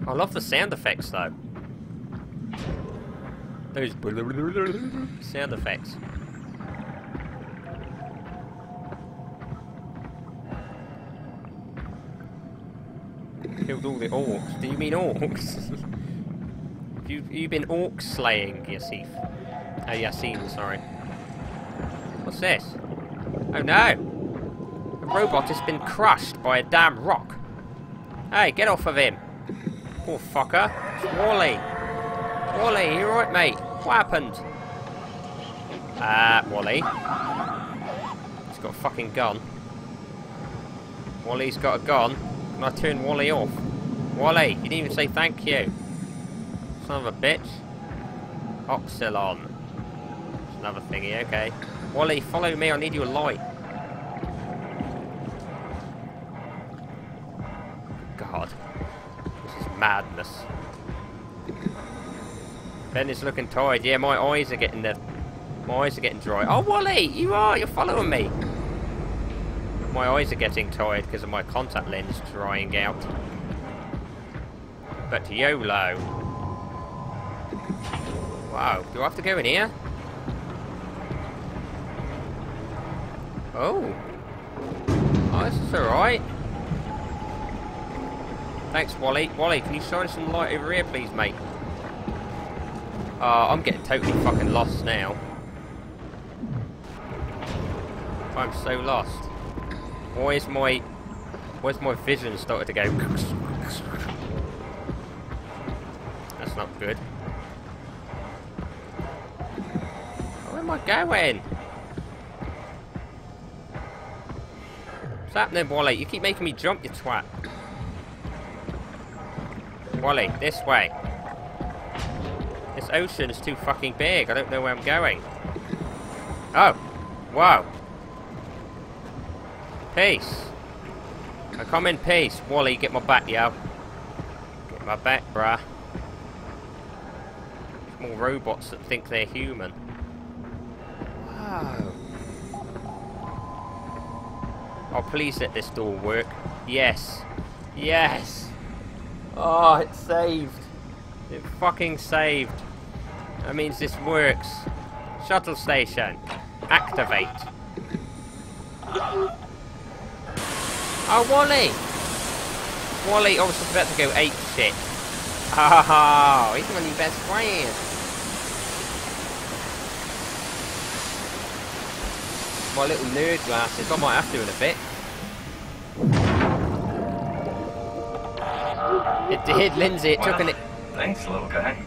S1: *laughs* I love the sound effects though. Those sound effects. Killed all the orcs. Do you mean orcs? *laughs* you you've been orc slaying, Yassif? Oh, uh, Yassine, sorry. What's this? Oh no! Robot has been crushed by a damn rock. Hey, get off of him! Poor fucker. It's Wally. Wally, you alright, mate? What happened? Ah, uh, Wally. He's got a fucking gun. Wally's got a gun. Can I turn Wally off? Wally, you didn't even say thank you. Son of a bitch. Oxylon. It's another thingy, okay. Wally, follow me, I need your light. Madness. Ben is looking tired. Yeah, my eyes are getting the... My eyes are getting dry. Oh, Wally! You are! You're following me! My eyes are getting tired because of my contact lens drying out. But YOLO. Wow, do I have to go in here? Oh. Oh, this is alright. Thanks, Wally. Wally, can you shine some light over here, please, mate? Oh, I'm getting totally fucking lost now. I'm so lost. Where's my... Where's my vision started to go? That's not good. Where am I going? What's happening, Wally? You keep making me jump, you twat. Wally, this way. This ocean is too fucking big. I don't know where I'm going. Oh. Wow. Peace. I come in peace. Wally, get my back, yo. Get my back, bruh. More robots that think they're human. Wow. Oh, please let this door work. Yes. Yes. Oh, it's saved. It fucking saved. That means this works. Shuttle station. Activate. Oh, Wally! Wally obviously about to go ape shit. Oh, he's one of your best friends. my little nerd glasses. I might have to in a bit. It did, Lindsay. It took an.
S8: Thanks, little guy.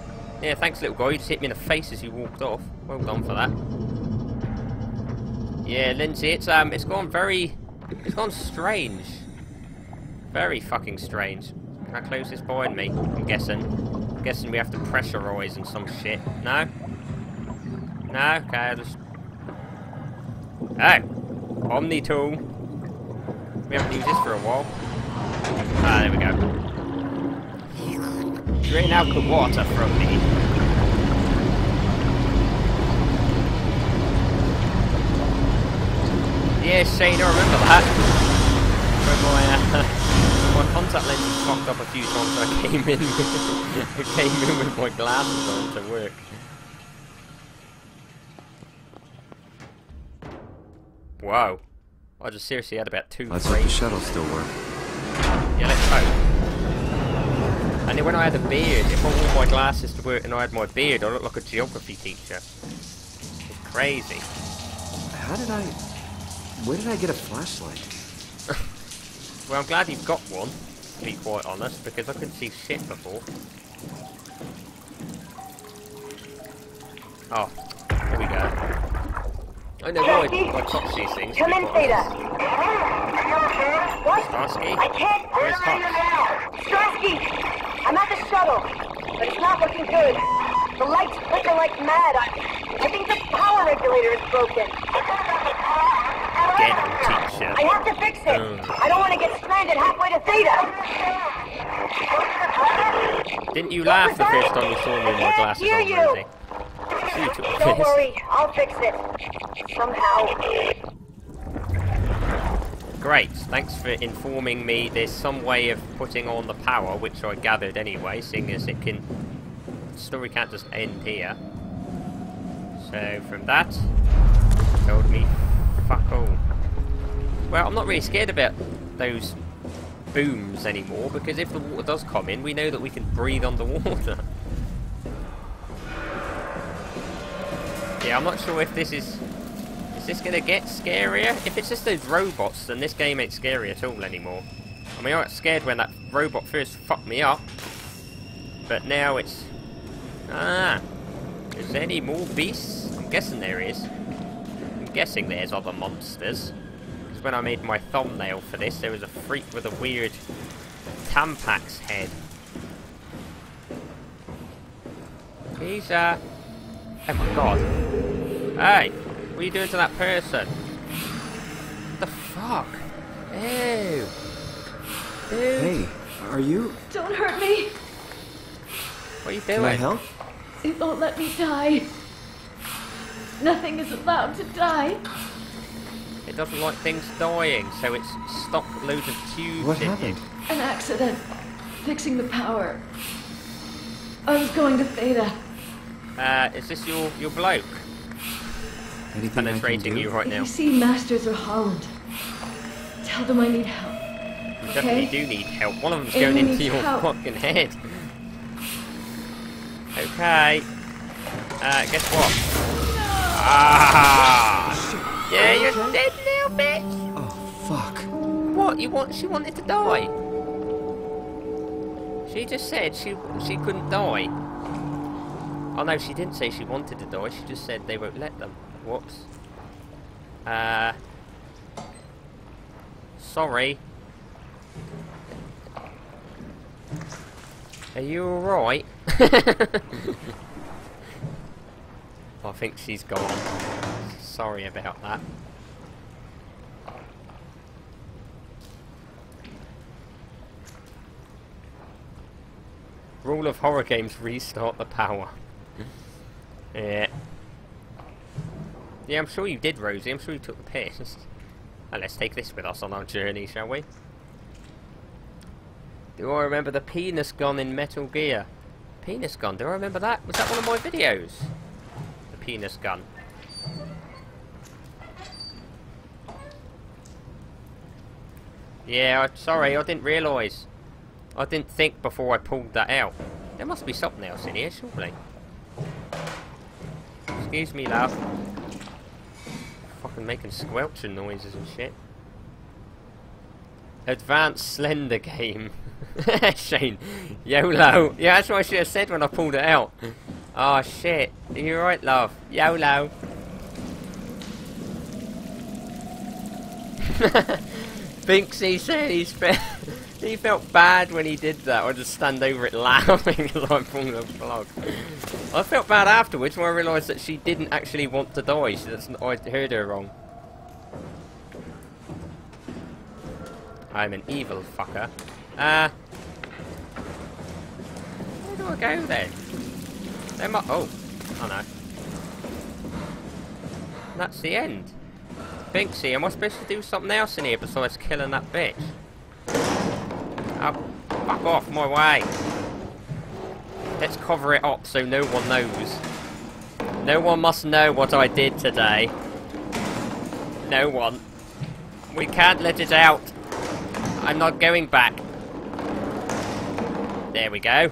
S1: Yeah, thanks, little guy. You just hit me in the face as you walked off. Well done for that. Yeah, Lindsay, it's um, it's gone very, it's gone strange. Very fucking strange. Can I close this behind me? I'm guessing. I'm guessing we have to pressurise and some shit. No. No. Okay, I'll just. Oh, Omni tool. We haven't used this for a while. Ah, there we go. Drain out the water from me. Yeah, Shane, I remember that. When my, uh, *laughs* my contact lenses fucked up a few times I came in with, *laughs* I came in with my glasses on to work. Wow. I just seriously had about two
S2: Let's hope the
S1: frames.
S2: shuttle still work.
S1: Yeah, let's hope. And then when I had a beard, if I wore my glasses to work and I had my beard, I looked like a geography teacher. It's crazy.
S2: How did I... Where did I get a flashlight? *laughs*
S1: Well, I'm glad you've got one, to be quite honest, because I couldn't see shit before. Oh, here we go. I know why I touch these things.
S10: Come in, Theta. What?
S1: Starsky?
S10: I can't.
S1: Where's
S10: now? Starsky! I'm at the shuttle, but it's not looking good. The lights flicker like mad. I, I think the power regulator is broken. *laughs*
S1: Get teacher.
S10: I have to fix it.
S1: Mm.
S10: I don't want to get stranded halfway to Theta.
S1: Didn't you laugh the first time you saw me in my glasses
S10: hear
S1: on,
S10: you.
S1: Rosie?
S10: Don't worry, I'll fix it. Somehow.
S1: Great, thanks for informing me there's some way of putting on the power, which I gathered anyway, seeing as it can... The story can't just end here. So, from that, told me fuck all. Well, I'm not really scared about those booms anymore, because if the water does come in, we know that we can breathe underwater. *laughs* yeah, I'm not sure if this is is this gonna get scarier? If it's just those robots, then this game ain't scary at all anymore. I mean, I got scared when that robot first fucked me up. But now it's... Ah! Is there any more beasts? I'm guessing there is. I'm guessing there's other monsters. Because when I made my thumbnail for this, there was a freak with a weird Tampax head. Uh... Oh my god. Hey! What are you doing to that person? What the fuck? Ew. Ew.
S2: Hey, are you...
S11: Don't hurt me.
S1: What are you
S2: Can I
S1: doing?
S2: help?
S11: It won't let me die. Nothing is allowed to die.
S1: It doesn't like things dying, so it's stopped loads of tubes
S2: What
S1: in
S2: happened?
S1: you.
S11: An accident. Fixing the power. I was going to Theta.
S1: Uh, is this your, your bloke
S2: Anything
S1: penetrating you right
S11: If
S1: now?
S11: you see Masters or Holland, tell them I need help.
S1: You definitely do need help. One of them's
S11: Amy
S1: going into your
S11: help.
S1: fucking head. Okay. Uh, guess what? Ah! Yeah, you're dead now, bitch!
S2: Oh, fuck.
S1: What? You want? She wanted to die. She just said she she couldn't die. Oh no, she didn't say she wanted to door, She just said they won't let them. Whoops. Uh. Sorry. Are you alright? *laughs* I think she's gone. Sorry about that. Rule of horror games restart the power. Yeah. Yeah, I'm sure you did, Rosie. I'm sure you took the piss. And let's take this with us on our journey, shall we? Do I remember the penis gun in Metal Gear? Penis gun, do I remember that? Was that one of my videos? The penis gun. Yeah, sorry, I didn't realise. I didn't think before I pulled that out. There must be something else in here, surely. Excuse me, love. fucking making squelching noises and shit. Advanced Slender game. *laughs* Shane. YOLO. Yeah, that's what I should have said when I pulled it out. Oh shit. Are you right, love? YOLO. *laughs* Binksy said he's *laughs* he felt bad when he did that. I just stand over it *laughs* laughing as I pulled the vlog. I felt bad afterwards when I realised that she didn't actually want to die. So that's, I heard her wrong. I'm an evil fucker. Uh, where do I go then? There might. Oh, oh no. That's the end. Binksy, am I supposed to do something else in here besides killing that bitch? Oh, fuck off my way. Let's cover it up so no one knows. No one must know what I did today. No one. We can't let it out. I'm not going back. There we go.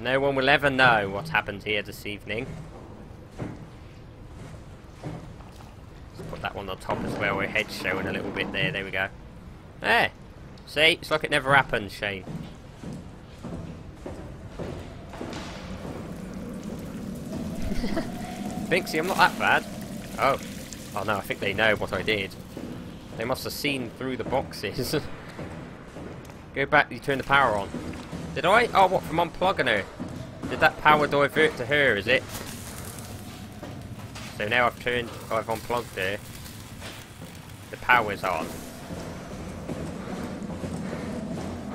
S1: No one will ever know what happened here this evening. Let's put that one on top as well. Head's showing a little bit there. There we go. There. See? It's like it never happened, Shane. *laughs* Binksy, I'm not that bad. Oh. Oh no, I think they know what I did. They must have seen through the boxes. *laughs* Go back, you turn the power on. Did I? Oh, what, from unplugging her? Did that power divert to her, is it? So now I've turned, I've unplugged her. The power's on.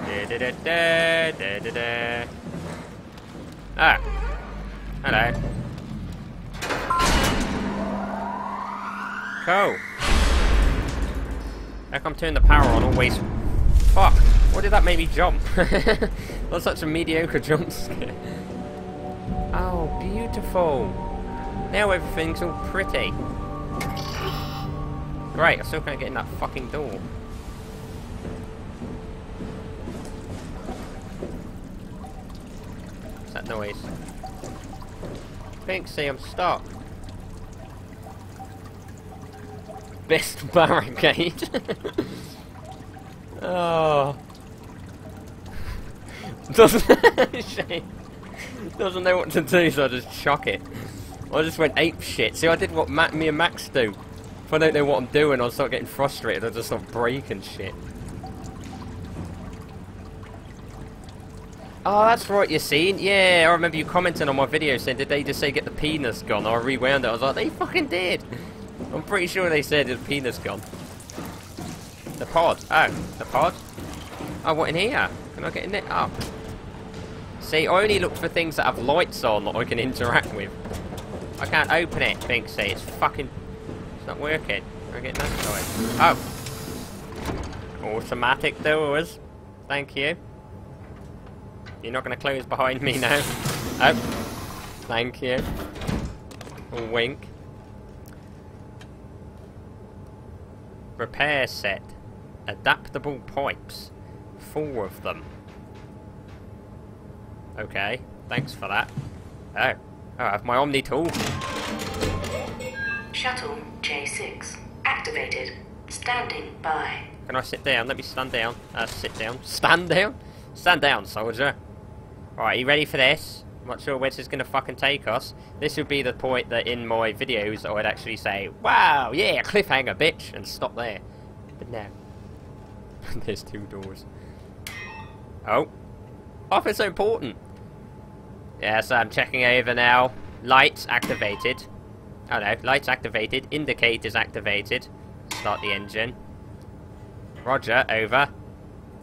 S1: Da da da da da da. Ah. Hello. Cool. How come turn the power on always... Fuck! Why did that make me jump? *laughs* That's such a mediocre jump scare. Oh, beautiful! Now everything's all pretty. Great, I still can't get in that fucking door. What's that noise? Binksy, I'm stuck. Best *laughs* barricade. *laughs* oh. *laughs* Doesn't doesn't know what to do, so I just chuck it. I just went ape shit. See, I did what Ma me and Max do. If I don't know what I'm doing, I'll start getting frustrated. I'll just start breaking shit. Oh, that's right, you're seen? Yeah, I remember you commenting on my video saying, did they just say get the penis gun? I rewound it. I was like, they fucking did. I'm pretty sure they said the penis gun. The pod. Oh, the pod? Oh, what in here? Can I get in it? Oh. See, I only look for things that have lights on that I can interact with. I can't open it, Binksy. It's fucking... It's not working. I get that side. Oh. Automatic doors. Thank you. You're not going to close behind me now. *laughs* Oh. Thank you. Wink. Repair set. Adaptable pipes. Four of them. Okay. Thanks for that. Oh. Oh, I have my Omni tool.
S3: Shuttle J6 activated. Standing by.
S1: Can I sit down? Let me stand down. Uh, sit down. Stand down? Stand down, soldier. Alright, you ready for this? I'm not sure where this is going to fucking take us. This would be the point that in my videos I would actually say, Wow, yeah, cliffhanger, bitch, and stop there. But no. *laughs* There's two doors. Oh. Oh, it's so important. Yes, I'm checking over now. Lights activated. Oh no, lights activated. Indicators activated. Start the engine. Roger, over.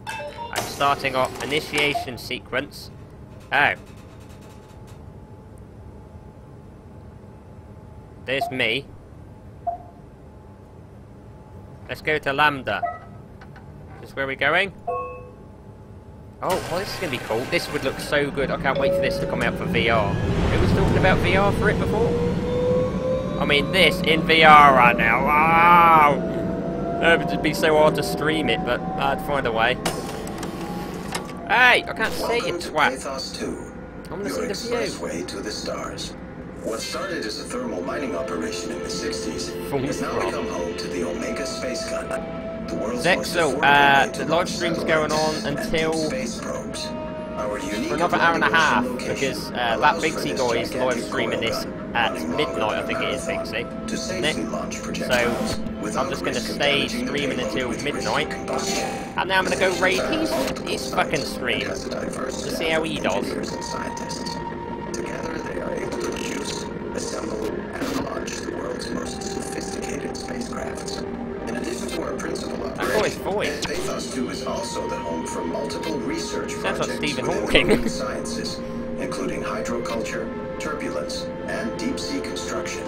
S1: I'm starting off initiation sequence. Oh. There's me. Let's go to Lambda. Is where we're going? Oh, well, this is going to be cool. This would look so good. I can't wait for this to come out for VR. Who was talking about VR for it before? I mean, this in VR right now. Wow! Uh, it would be so hard to stream it, but I'd find a way. Hey, I can't see you, twat.
S12: Pathos 2.
S1: I'm gonna
S12: Your
S1: see the view.
S12: expressway to the stars. What started as a thermal mining operation in the 60s
S1: Full
S12: has now become home to the Omega Space Gun. The world's
S1: Zexel, uh, the live stream's going on until
S12: space probes.
S1: For another hour and a half because uh, that Bixie guy is live streaming this at midnight, I think it is,
S12: than a
S1: Bixie.
S12: marathon To
S1: Isn't it?
S12: safely launch
S1: So I'm just going to stay streaming until midnight, and now I'm going to go raid his, uh, his fucking stream
S12: Has a diverse
S1: to see how he does.
S12: Together, they are able to produce, assemble, and launch the world's most sophisticated spacecrafts. In addition to our principal
S1: That guy's
S12: operation,
S1: voice.
S12: Pathos 2 is also the home for multiple research
S1: Sounds like Stephen Hawking.
S12: sciences, including hydroculture, turbulence, and deep-sea construction.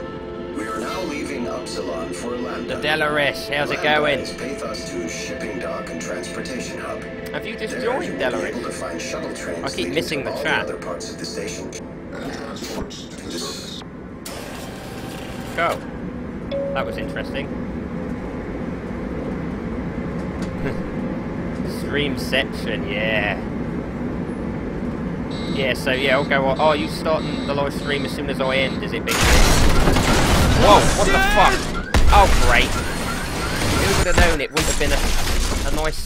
S12: We are now leaving Upsilon for Lambda.
S1: The Delaris, how's it going?
S12: is Pathos 2's shipping dock and transportation hub.
S1: Have you just
S12: There
S1: joined Delaris?
S12: to find shuttle trains
S1: I keep missing the chat.
S12: other parts of the station.
S1: Go. That was interesting. *laughs* Stream section, yeah. Yeah, so yeah, I'll go on. Oh, you starting the live stream as soon as I end, is it, Big Whoa, what the fuck? Oh, great. Who would have known it would have been a, a nice,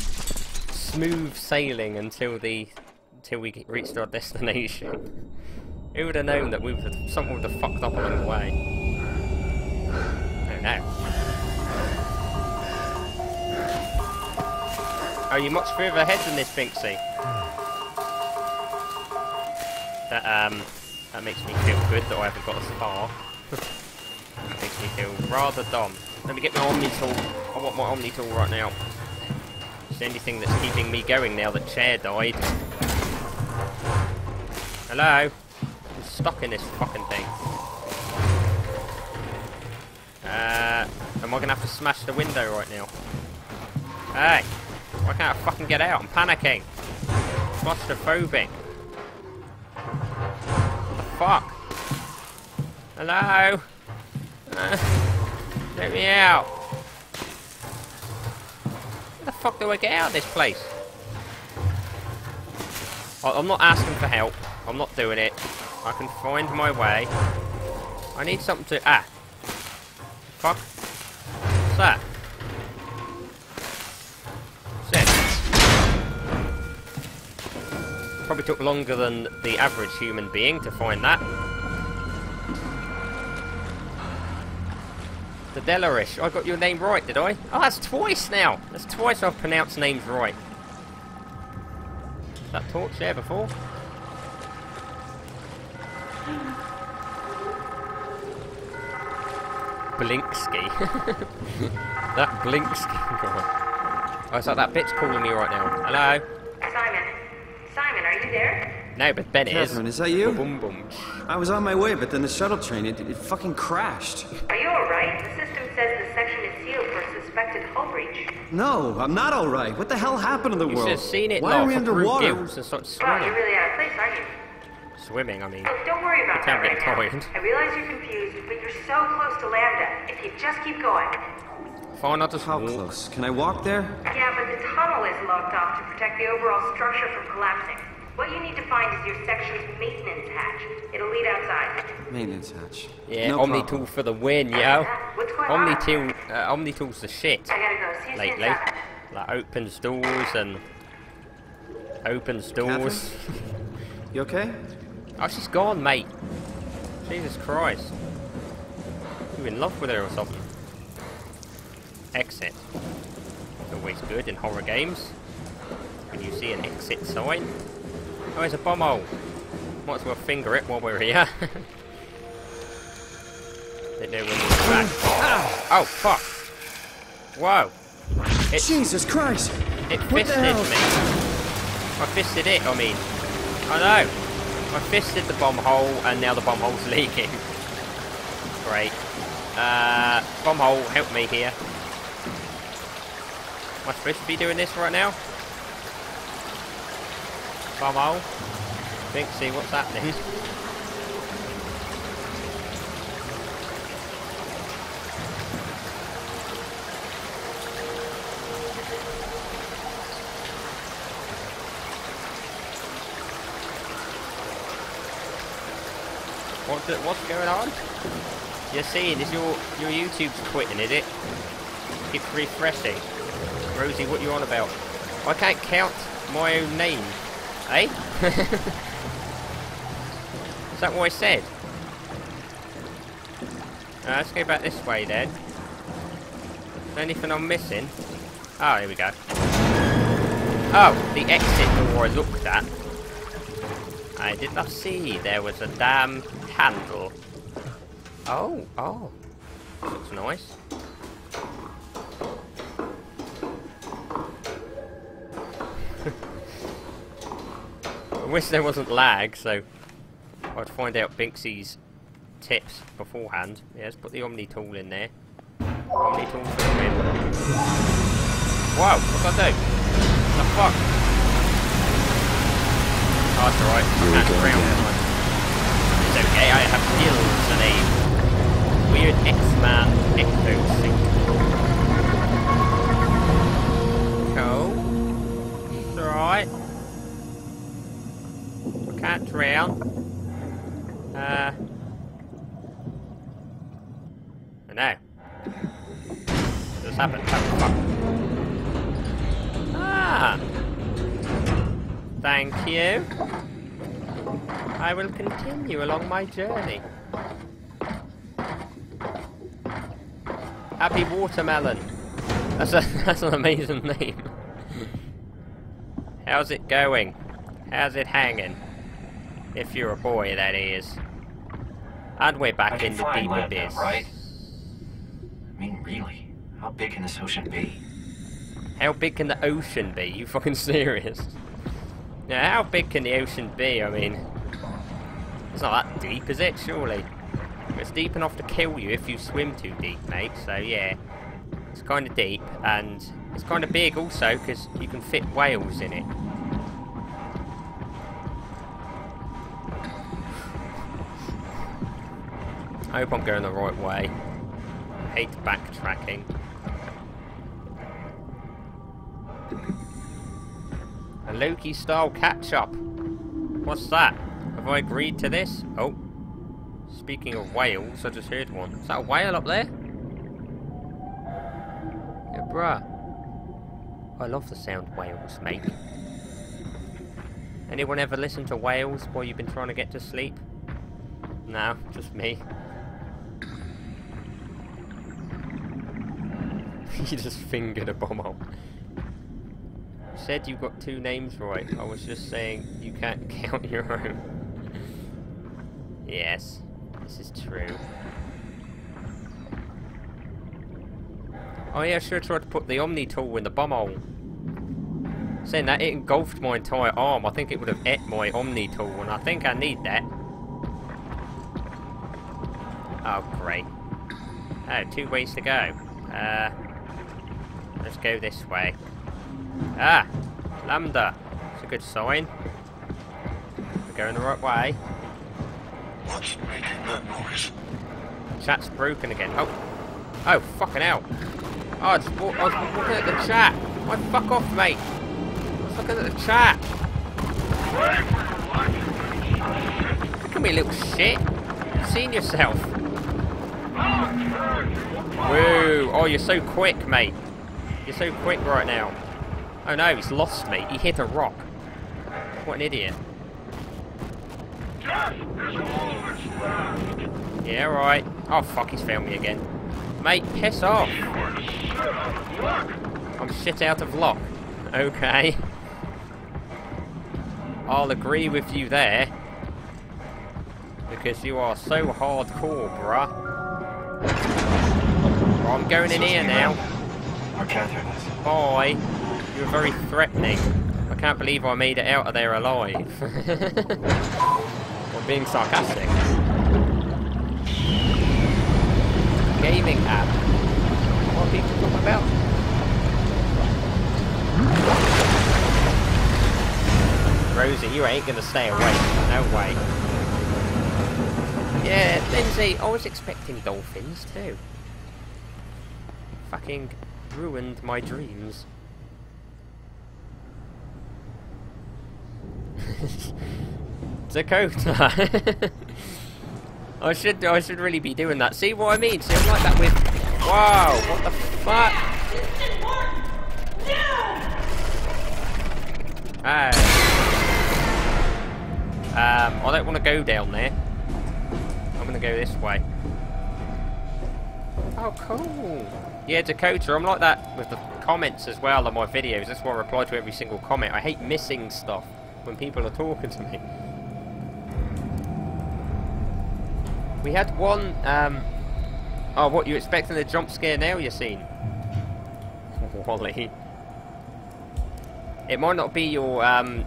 S1: smooth sailing until the until we reached our destination. Who would have known that we would have, something would have fucked up along the way? Oh no. Are you much further ahead than this, Binksy? That um, that makes me feel good that I haven't got as far. makes me feel rather dumb. Let me get my Omni tool. I want my Omni tool right now. It's the only thing that's keeping me going now that Chair died. Hello? I'm stuck in this fucking thing. Uh, am I gonna have to smash the window right now? Hey! Why can't I fucking get out? I'm panicking! Claustrophobic! Fuck? Hello? Uh, let me out! Where the fuck do I get out of this place? I'm not asking for help. I'm not doing it. I can find my way. I need something to... Ah! Fuck. What's that? Probably took longer than the average human being to find that. The Delarish. I got your name right, did I? Oh, that's twice now. That's twice I've pronounced names right. That torch there before? Blinksky. *laughs* that Blinksky. God. *laughs* Oh, it's like that bitch calling me right now. Hello?
S6: Simon. Simon, are you there?
S1: No, but Ben is.
S2: Catherine, is that you?
S1: Boom, boom.
S2: I was on my way, but then the shuttle train, it, it fucking crashed.
S6: Are you alright? The system says the section is sealed for suspected hull breach.
S2: No, I'm not alright. What the hell happened to the
S1: You
S2: world?
S1: should have seen it
S2: Why
S1: laugh
S2: are we underwater?
S1: gills and start
S6: Wow,
S1: swimming.
S6: you're really out of place, aren't you?
S1: Swimming, I mean.
S6: Look, don't worry about
S1: Can't
S6: that
S1: get
S6: right now.
S1: tired.
S6: I realize you're confused, but you're so close to Lambda. If you just keep going.
S1: Fine, I'll just
S2: How
S1: walk.
S2: close? Can I walk there?
S6: Yeah, but the tunnel is locked off to protect the overall structure from collapsing. What you need to find is your section's maintenance hatch. It'll lead outside.
S2: Maintenance hatch.
S1: Yeah,
S2: no
S1: Omni Tool for the win, yo.
S6: What's going
S1: Omni Tool, uh, Omni Tool's the shit
S6: I gotta go. See you
S1: lately.
S6: soon, Simon.
S1: That opens doors and opens doors.
S2: You okay?
S1: oh, she's gone, mate. Jesus Christ. You in love with her or something? Exit. It's always good in horror games. When you see an exit sign. Oh, there's a bomb hole. Might as well finger it while we're here. *laughs* When we're back. Oh, fuck. Whoa. It,
S2: Jesus Christ!
S1: it fisted me. I fisted it, I mean. I know. I fisted the bomb hole and now the bomb hole's *laughs* leaking. Great. Uh, bomb hole, help me here. Am I supposed to be doing this right now? Hole? Think, see what's happening. What's it, what's going on? You're seeing, is your your YouTube's quitting, is it? Keeps refreshing. Rosie, what you on about? I can't count my own name. Eh? *laughs* is that what I said? Uh, let's go back this way then. Anything I'm missing? Oh, here we go. Oh, the exit door I looked at. I did not see there was a damn handle. Oh, oh. Looks nice. I wish there wasn't lag, so I'd find out Binksy's tips beforehand. Yeah, let's put the Omni tool in there. Omni tool film in. Whoa, what's that do? The fuck? Oh, that's alright. I can't drown tonight. It's okay, I have skills and a weird X-Man ecto. Cool. It's alright. I can't. Uh. No. What's happened? Oh, fuck. Ah! Thank you. I will continue along my journey. Happy Watermelon. That's a *laughs* that's an amazing name. How's it going? How's it hanging? If you're a boy, that is. And we're back in the deep abyss.
S8: Right? I mean, really, how big can this ocean be?
S1: How big can the ocean be? You fucking serious? Now, how big can the ocean be? I mean, it's not that deep, is it? Surely. It's deep enough to kill you if you swim too deep, mate. So, yeah. It's kind of deep, and it's kind of big also, because you can fit whales in it. I hope I'm going the right way. I hate backtracking. A Loki style catch up. What's that? Have I agreed to this? Oh. Speaking of whales, I just heard one. Is that a whale up there? Yeah, bruh. I love the sound whales make. Anyone ever listen to whales while you've been trying to get to sleep? No, just me. *laughs* he just fingered a bomb hole. Said you got two names right. I was just saying you can't *laughs* count your own. yes, this is true. Oh yeah, I have tried to put the Omni tool in the bomb hole. Saying that, it engulfed my entire arm. I think it would have ate my Omni tool, and I think I need that. Oh, great. Oh, two ways to go. Uh, let's go this way. Ah! Lambda! It's a good sign. We're going the right way.
S9: What's making that noise?
S1: Chat's broken again. Oh! Oh, fucking hell! Oh, I, just walk, I was looking at the chat! Why fuck off, mate? I was looking at the chat! Look at me, little shit! You've seen yourself! Woo! Oh, you're so quick, mate! You're so quick right now. Oh no, he's lost me. He hit a rock. What an idiot. Yeah, right. Oh fuck, he's found me again. Mate, piss off. I'm shit out of luck. *laughs* Okay. I'll agree with you there. Because you are so hardcore, bruh. Well, I'm going in here now.
S8: Our Catherine is.
S1: Bye. You're very threatening. I can't believe I made it out of there alive. *laughs* I'm being sarcastic. Gaming app. What are people talking about? Rosie, you ain't gonna stay awake. No way. Yeah, Lindsay, I was expecting dolphins too. Fucking ruined my dreams. *laughs* Dakota. *laughs* I should I should really be doing that. See what I mean? See, I'm like that with. Wow, what the fuck? Um, I don't want to go down there. I'm gonna go this way. Oh, cool. Yeah, Dakota, I'm like that with the comments as well on my videos. That's why I reply to every single comment. I hate missing stuff when people are talking to me. We had one, um... Oh, what, you expecting a jump scare now, you seen? *laughs* Wally. It might not be your, um...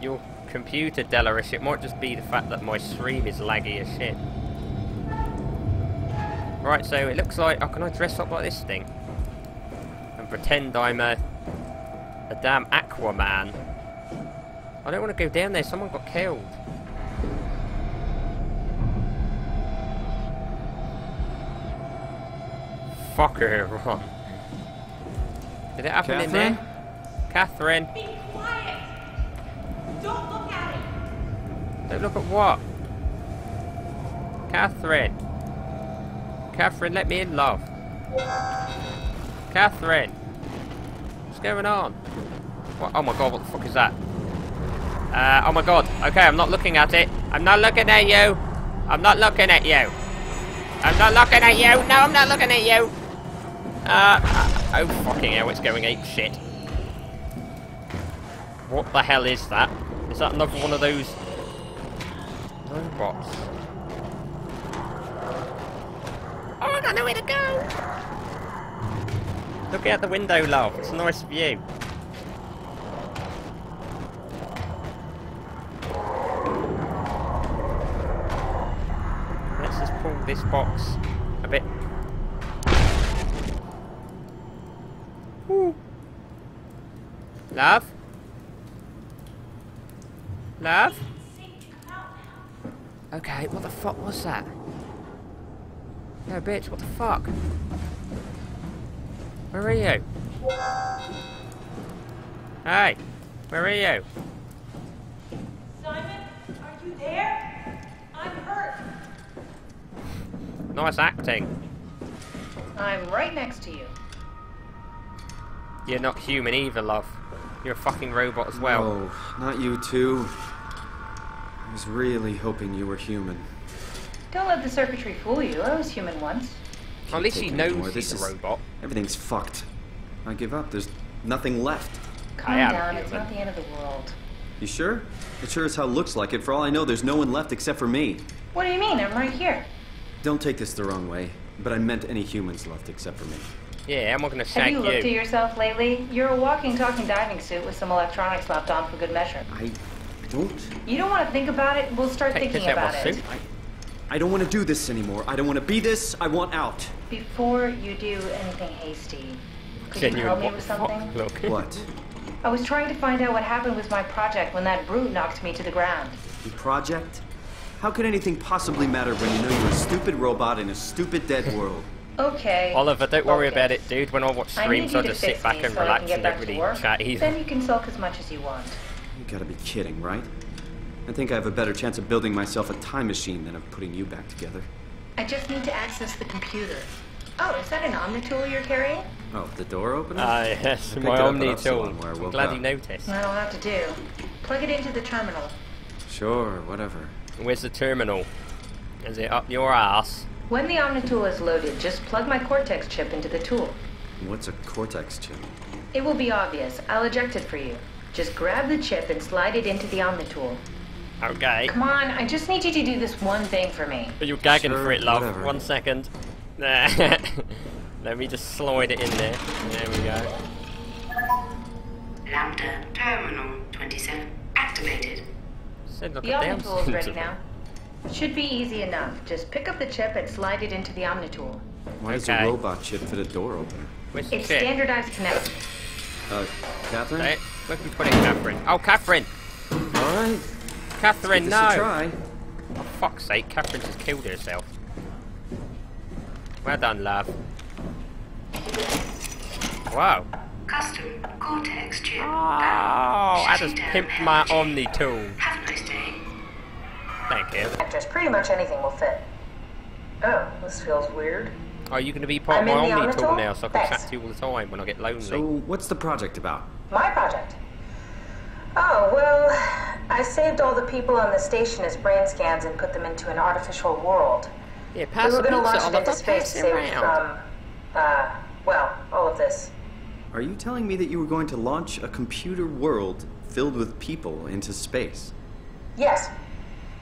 S1: Your computer, Delarish. It might just be the fact that my stream is laggy as shit. Right, so it looks like... Oh, can I dress up like this thing? And pretend I'm a... A damn Aquaman. I don't want to go down there. Someone got killed. Fucker, *laughs* run. Did it happen in there? Catherine?
S13: Be quiet! Don't look at it!
S1: Don't look at what? Catherine. Catherine, let me in, love. Catherine. What's going on? What? Oh my god, what the fuck is that? Uh, oh my god. Okay, I'm not looking at it. I'm not looking at you. I'm not looking at you. I'm not looking at you. No, I'm not looking at you. Uh, uh, oh fucking hell, it's going ape shit. What the hell is that? Is that another one of those robots? Oh, I got nowhere to go! Look out the window, love. It's a nice view. Let's just pull this box a bit. Woo. Love? Love? Okay, what the fuck was that? No, bitch, what the fuck? Where are you? Hey, where are you?
S13: Simon, are you there? I'm hurt.
S1: Nice acting.
S14: I'm right next to you.
S1: You're not human either, love. You're a fucking robot as well.
S2: No, not you too. I was really hoping you were human.
S14: Don't let the circuitry fool you. I was human once.
S1: At least he
S2: Take
S1: knows he's
S2: This
S1: a
S2: is-
S1: robot.
S2: Everything's fucked. I give up. There's nothing left.
S14: Calm
S1: am
S14: down. It's not the end of the world.
S2: You sure? It sure as hell looks like it. For all I know, there's no one left except for me.
S14: What do you mean? I'm right here.
S2: Don't take this the wrong way, but I meant any humans left except for me.
S1: Yeah, I'm not gonna
S14: Have you looked at yourself lately? You're a walking, talking diving suit with some electronics slapped on for good measure.
S2: I don't.
S14: You don't want to think about it? We'll start
S1: Take
S14: thinking
S1: this out
S14: about
S1: my
S14: it.
S1: suit.
S2: I don't want to do this anymore. I don't want to be this. I want out.
S14: Before you do anything hasty, could you
S1: Genuine,
S14: help me with something?
S1: Look.
S2: What?
S14: I was trying to find out what happened with my project when that brute knocked me to the ground.
S2: The project? How could anything possibly matter when you know you're a stupid robot in a stupid dead world? *laughs*
S14: Okay.
S1: Oliver, don't worry
S14: Okay.
S1: about it, dude. When I watch
S14: I
S1: streams,
S14: you
S1: I
S14: to
S1: just sit back and
S14: so
S1: relax
S14: can
S1: and
S14: back
S1: don't
S14: to
S1: really
S14: work.
S1: chat either.
S14: Then you can sulk as much as you want.
S2: You gotta be kidding, right? I think I have a better chance of building myself a time machine than of putting you back together.
S14: I just need to access the computer. Oh, is that an Omnitool you're carrying?
S2: Oh, the door opener?
S1: Ah, yes,
S2: I picked
S1: my
S2: it up at
S1: Omni
S2: Upsilon
S1: tool.
S2: where I
S1: I'm
S2: woke
S1: glad
S2: up.
S1: you noticed.
S14: I don't have to do. Plug it into the terminal.
S2: Sure, whatever.
S1: Where's the terminal? Is it up your ass?
S14: When the Omnitool is loaded, just plug my Cortex chip into the tool.
S2: What's a cortex chip?
S14: It will be obvious. I'll eject it for you. Just grab the chip and slide it into the Omnitool.
S1: Okay.
S14: Come on, I just need you to do this one thing for me.
S1: Are you're gagging
S2: Sure,
S1: for it, love?
S2: whatever.
S1: One second. *laughs* Let me just slide it in there. There we go.
S4: Lambda Terminal 27 activated.
S1: Said like
S14: The
S1: a damn
S14: Omnitool is ready now. Should be easy enough. Just pick up the chip and slide it into the Omnitool.
S2: Why does
S1: Okay.
S2: a robot chip fit the door opener?
S1: Where's
S14: It's
S1: chip?
S14: standardized connect.
S2: Uh, Catherine?
S1: Hey, where can we put it, Catherine? Oh, Catherine!
S2: Alright.
S1: Catherine,
S2: Give
S1: no!
S2: a try.
S1: For fuck's sake, Catherine just killed herself. Well done, love. Wow.
S4: Custom Cortex chip.
S1: Oh, I just pimped my Omni tool.
S4: Have a nice day.
S1: Thank you.
S14: Just pretty much anything will fit. Oh, this feels weird.
S1: Are you going to be part
S14: I'm
S1: of my Omni tool now so I can
S14: Thanks.
S1: chat to you all the time when I get lonely?
S2: So, what's the project about?
S14: My project. Oh, well, I saved all the people on the station as brain scans and put them into an artificial world.
S1: yeah, pass
S14: we were going to launch
S1: I'll
S14: it into space to save it
S1: around.
S14: from, uh, well, all of this.
S2: Are you telling me that you were going to launch a computer world filled with people into space?
S14: Yes.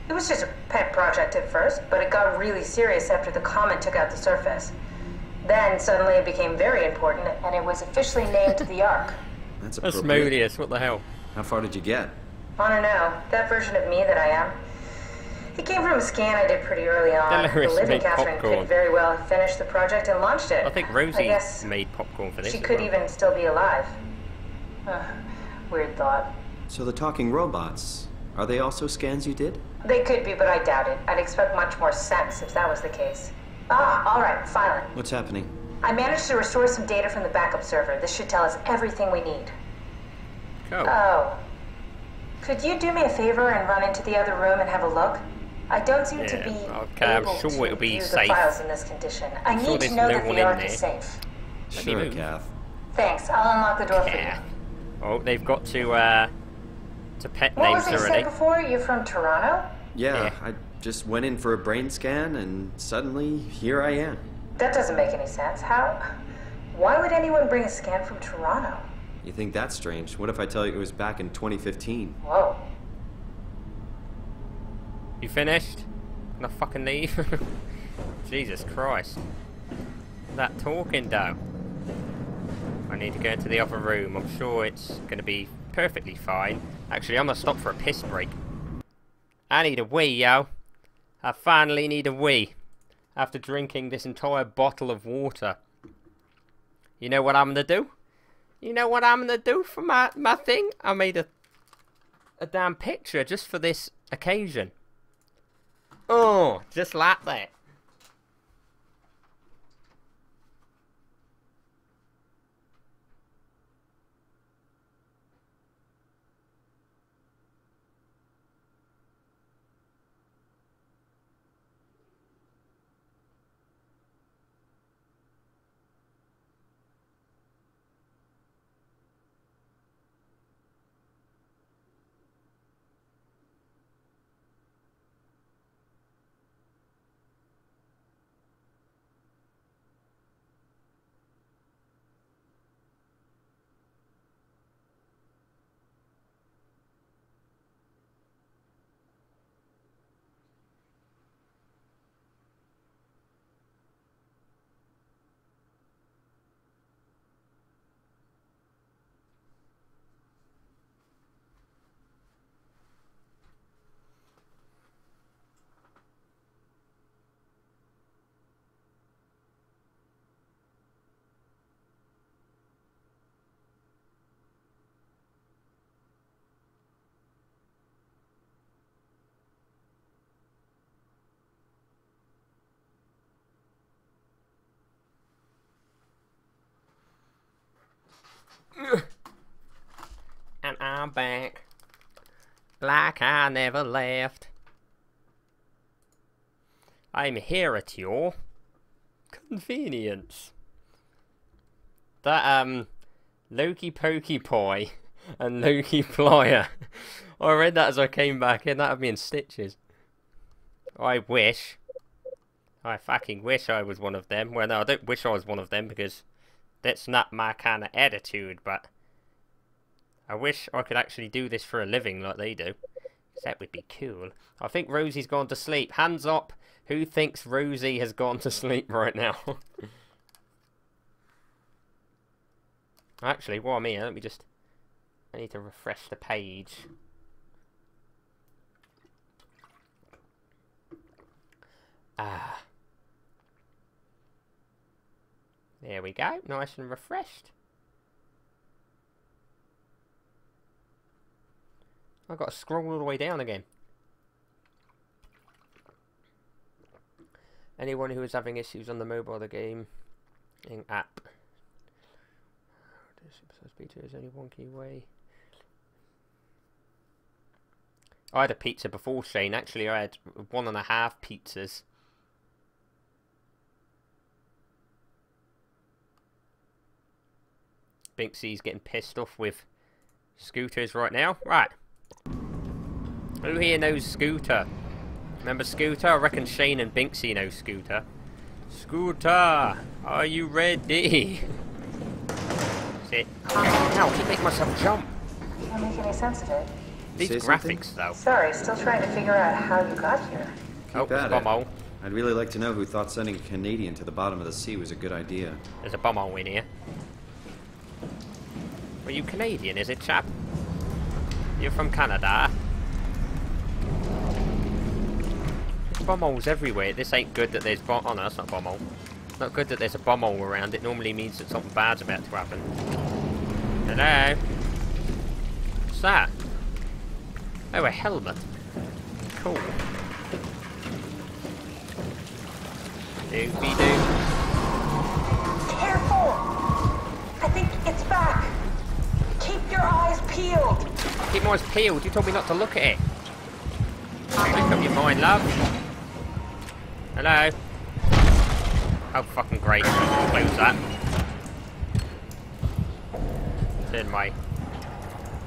S14: It was just a pet project at first, but it got really serious after the comet took out the surface. Then suddenly it became very important, and it was officially named *laughs* the Ark.
S2: That's
S1: That's
S2: appropriate.
S1: Modius, what the hell?
S2: How far did you get?
S14: I don't know. That version of me that I am. It came from a scan I did pretty early on.
S1: Delores
S14: the living
S1: made
S14: Catherine
S1: popcorn.
S14: could very well have finished the project and launched it.
S1: I think
S14: I
S1: Rosie
S14: guess
S1: made popcorn for this.
S14: she could
S1: well.
S14: even still be alive. Ugh, weird thought.
S2: So the talking robots, are they also scans you did?
S14: They could be, but I doubt it. I'd expect much more sense if that was the case. Ah, all right, finally.
S2: What's happening?
S14: I managed to restore some data from the backup server. This should tell us everything we need.
S1: Cool.
S14: Oh. Could you do me a favor and run into the other room and have a look? I don't seem to be
S1: okay, I'm
S14: able
S1: sure
S14: to
S1: it'll be
S14: view
S1: safe.
S14: the files in this condition. I
S1: I'm
S14: need
S1: there's
S14: to know
S1: no
S14: that the
S1: in
S14: Ark
S1: there.
S14: is safe.
S2: Sure,
S1: move.
S2: Kath.
S14: Thanks. I'll unlock the door for you.
S1: Oh, they've got to uh to pet
S14: What
S1: names
S14: was it you
S1: already.
S14: said before? You're from Toronto?
S2: Yeah, I just went in for a brain scan and suddenly here I am.
S14: That doesn't make any sense. How? Why would anyone bring a scan from Toronto?
S2: You think that's strange? What if I tell you it was back in 2015?
S14: Whoa.
S1: You finished? Can I fucking leave? *laughs* Jesus Christ. That talking though. I need to go into the other room. I'm sure it's going to be perfectly fine. Actually, I'm going to stop for a piss break. I need a wee, yo. I finally need a wee. After drinking this entire bottle of water. You know what I'm going to do? You know what I'm to do for my, my thing? I made a, a damn picture just for this occasion. Oh, just like that. And I'm back. Like I never left. I'm here at your convenience. That, um, Loki Pokey Pie *laughs* and Loki Plier. *laughs* I read that as I came back in. That would be in stitches. I wish. I fucking wish I was one of them. Well, no, I don't wish I was one of them because that's not my kind of attitude, but I wish I could actually do this for a living like they do. That would be cool. I think Rosie's gone to sleep. Hands up. Who thinks Rosie has gone to sleep right now? *laughs* actually, while I'm here, let me just... I need to refresh the page. Ah. There we go. Nice and refreshed. I've got to scroll all the way down again. Anyone who is having issues on the mobile the game in app. B2 is only one key way. I had a pizza before Shane. Actually, I had one and a half pizzas. Binksy's getting pissed off with scooters right now. Right. Who here knows Scooter? Remember Scooter? I reckon Shane and Binksy know Scooter. Scooter, are you ready? Sit. Ow, I keep making myself jump.
S14: Can't make any sense of it.
S1: These
S2: Say
S1: graphics,
S2: something?
S1: though.
S14: Sorry, still trying to figure out how you got here.
S1: Oh,
S2: Keep
S1: there's a
S2: at
S1: bomb
S2: it.
S1: hole.
S2: I'd really like to know who thought sending a Canadian to the bottom of the sea was a good idea.
S1: There's a bomb hole in here. Are you Canadian, is it, chap? You're from Canada? Bomb holes everywhere. This ain't good that there's bomb... Oh, no, that's not a bomb hole. Not good that there's a bomb hole around. It normally means that something bad's about to happen. Hello? What's that? Oh, a helmet. Cool. Doopy doo.
S10: Careful! I think it's back. Keep your eyes peeled.
S1: Keep my eyes peeled. You told me not to look at it. Make up your mind, love. Hello. How fucking great. Close that. Turn my...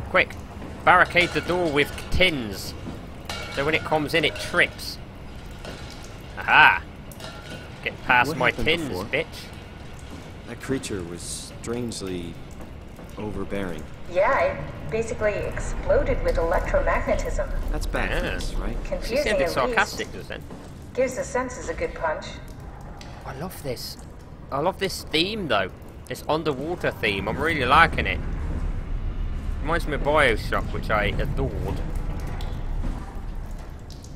S1: Quick. Barricade the door with tins. So when it comes in, it trips. Aha. Get past
S2: What
S1: my tins,
S2: before?
S1: bitch.
S2: That creature was strangely overbearing.
S14: Yeah, it basically exploded with electromagnetism.
S2: That's badass, right?
S1: She
S14: Confusing
S1: sounded sarcastic
S14: least.
S1: just then.
S14: Gives the senses a good punch.
S1: I love this. I love this theme though. This underwater theme. I'm really liking it. Reminds me of Bioshock, which I adored.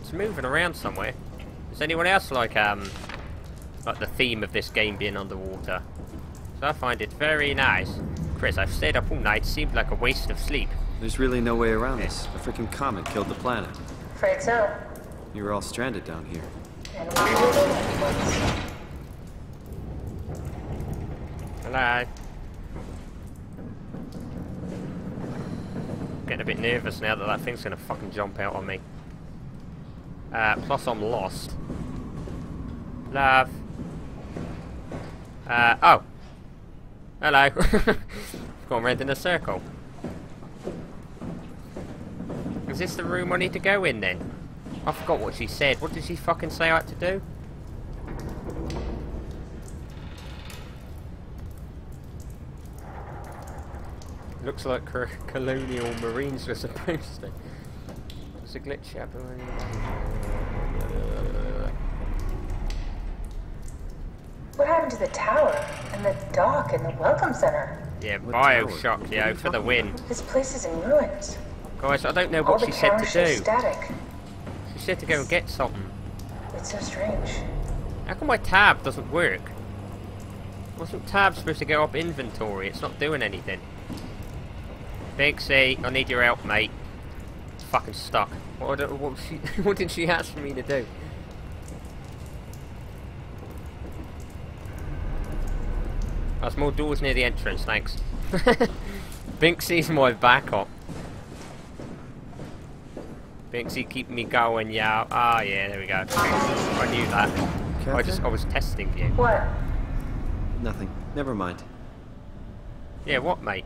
S1: It's moving around somewhere. Does anyone else like um like the theme of this game being underwater? So I find it very nice. Chris, I've stayed up all night. Seemed like a waste of sleep.
S2: There's really no way around this. A freaking comet killed the planet.
S14: Afraid so.
S2: You were all stranded down here.
S1: Hello. Getting a bit nervous now that that thing's gonna fucking jump out on me. Uh, plus I'm lost. Love. Uh, oh. Hello. *laughs* Gone round in a circle. Is this the room I need to go in then? I forgot what she said. What did she fucking say I had to do? Looks like cor- colonial marines were supposed to. It's a glitch happening.
S14: What happened to the tower and the dock and the welcome center?
S1: Yeah,
S2: What tower?
S1: Bioshock, yo, for the win.
S14: This place is in ruins.
S1: Guys, I don't know what
S14: the
S1: she said to
S14: cameras show
S1: do.
S14: static.
S1: Said to go and get something.
S14: It's so strange.
S1: How come my tab doesn't work? Wasn't tab supposed to go up inventory? It's not doing anything. Big C, I need your help, mate. It's fucking stuck. What, did- what, she, *laughs* what did she ask me to do? There's more doors near the entrance, thanks. *laughs* Binksy's my backup. Binksy keeping me going, yeah. Ah, yeah, there we go. I knew that. I just, I was testing you.
S14: What?
S2: Nothing. Never mind.
S1: Yeah, what, mate?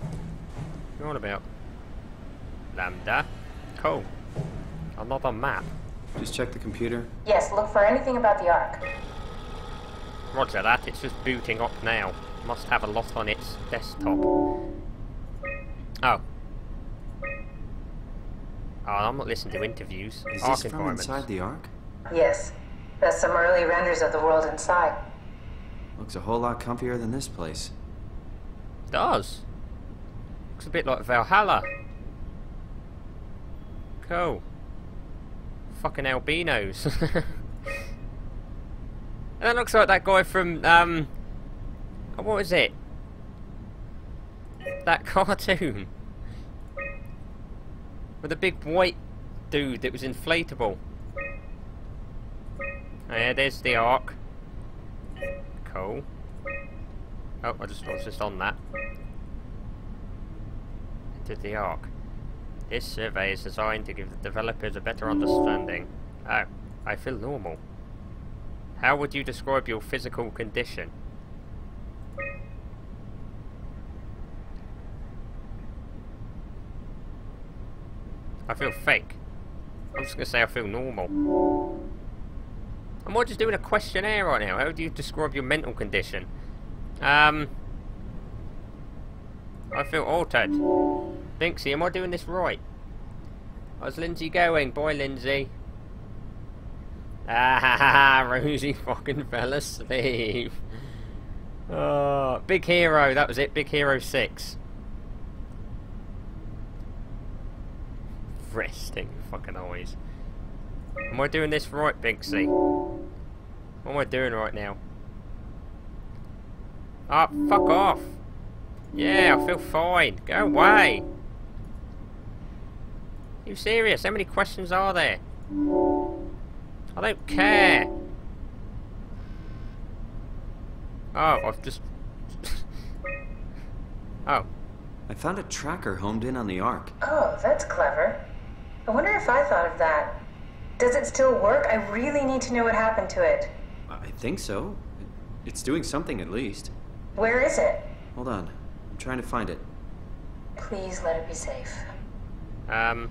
S1: What you on about? Lambda. Cool. Another map.
S2: Just check the computer.
S14: Yes, look for anything about the Ark.
S1: Roger that, it's just booting up now. Must have a lot on its desktop. Oh. Oh, I'm not listening to interviews.
S2: Is
S1: Ark
S2: this from inside the Ark?
S14: Yes. That's some early renders of the world inside.
S2: Looks a whole lot comfier than this place.
S1: does. Looks a bit like Valhalla. Cool. Fucking albinos. and *laughs* that looks like that guy from, um... What was it? That *laughs* cartoon. With a big white dude that was inflatable. Oh, yeah, there's the arc. Cool. Oh, I just was just on that. Entered the Ark. This survey is designed to give the developers a better understanding. Oh, I feel normal. How would you describe your physical condition? I feel fake. I'm just gonna say I feel normal. I'm I just doing a questionnaire right now? How do you describe your mental condition? Um, I feel altered. Binksy, am I doing this right? How's Lindsay going? Boy, Lindsay. Ah, *laughs* Rosie fucking fell asleep. *laughs* Oh, Big Hero, that was it. Big Hero 6. Resting fucking eyes. Am I doing this right, Binksy? What am I doing right now? Ah, oh, fuck off. Yeah, I feel fine. Go away. Are you serious? How many questions are there? I don't care. Oh, I've just... *laughs* oh.
S2: I found a tracker homed in on the Ark.
S14: Oh, that's clever. I wonder if I thought of that. Does it still work? I really need to know what happened to it.
S2: I think so. It's doing something at least.
S14: Where is it?
S2: Hold on. I'm trying to find it.
S14: Please let it be safe.
S1: Um.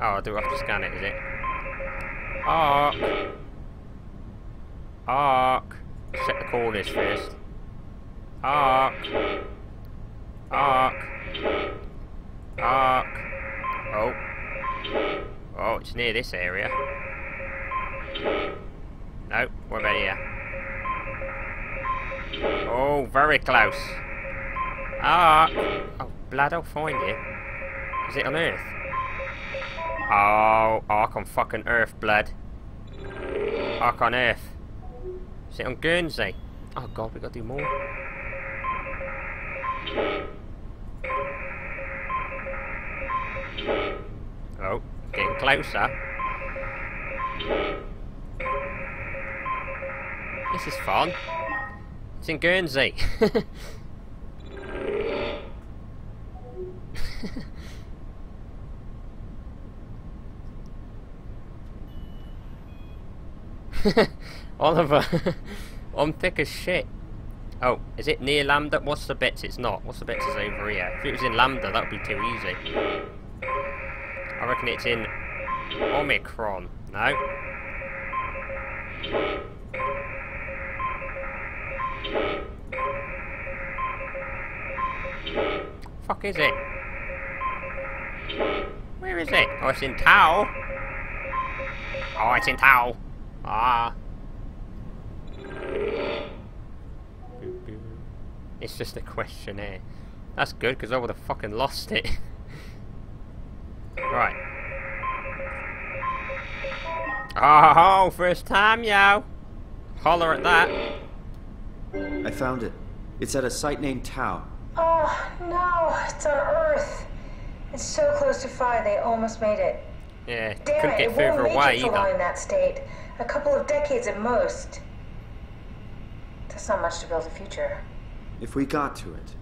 S1: Oh, do I do have to scan it, is it? Ark. Ark. Set the corners first. Ark. Ark. Ark. Oh. Oh, it's near this area. No, what about here? Oh, very close. Ark. Oh, blood, I'll find it. Is it on Earth? Oh, oh Ark on fucking Earth, blood. Ark on Earth. Is it on Guernsey? Oh god, we gotta do more. Oh, getting closer. This is fun. It's in Guernsey. *laughs* Oliver, *laughs* I'm thick as shit. Oh, is it near Lambda? What's the bits it's not? What's the bits is over here? If it was in Lambda, that would be too easy. I reckon it's in Omicron. No? Fuck is it? Where is it? Oh, it's in Tau. Oh, it's in Tau. Ah. It's just a questionnaire. That's good, because I would have fucking lost it. *laughs* right. Oh, first time, yo. Holler at that.
S2: I found it. It's at a site named Tau.
S14: Oh, no. It's on Earth. It's so close to Phi, they almost made it.
S1: Yeah,
S14: Damn
S1: couldn't
S14: it,
S1: get
S14: it
S1: further
S14: won't
S1: away
S14: make long
S1: either.
S14: in that state. A couple of decades at most. That's not much to build a future.
S2: If we got to it,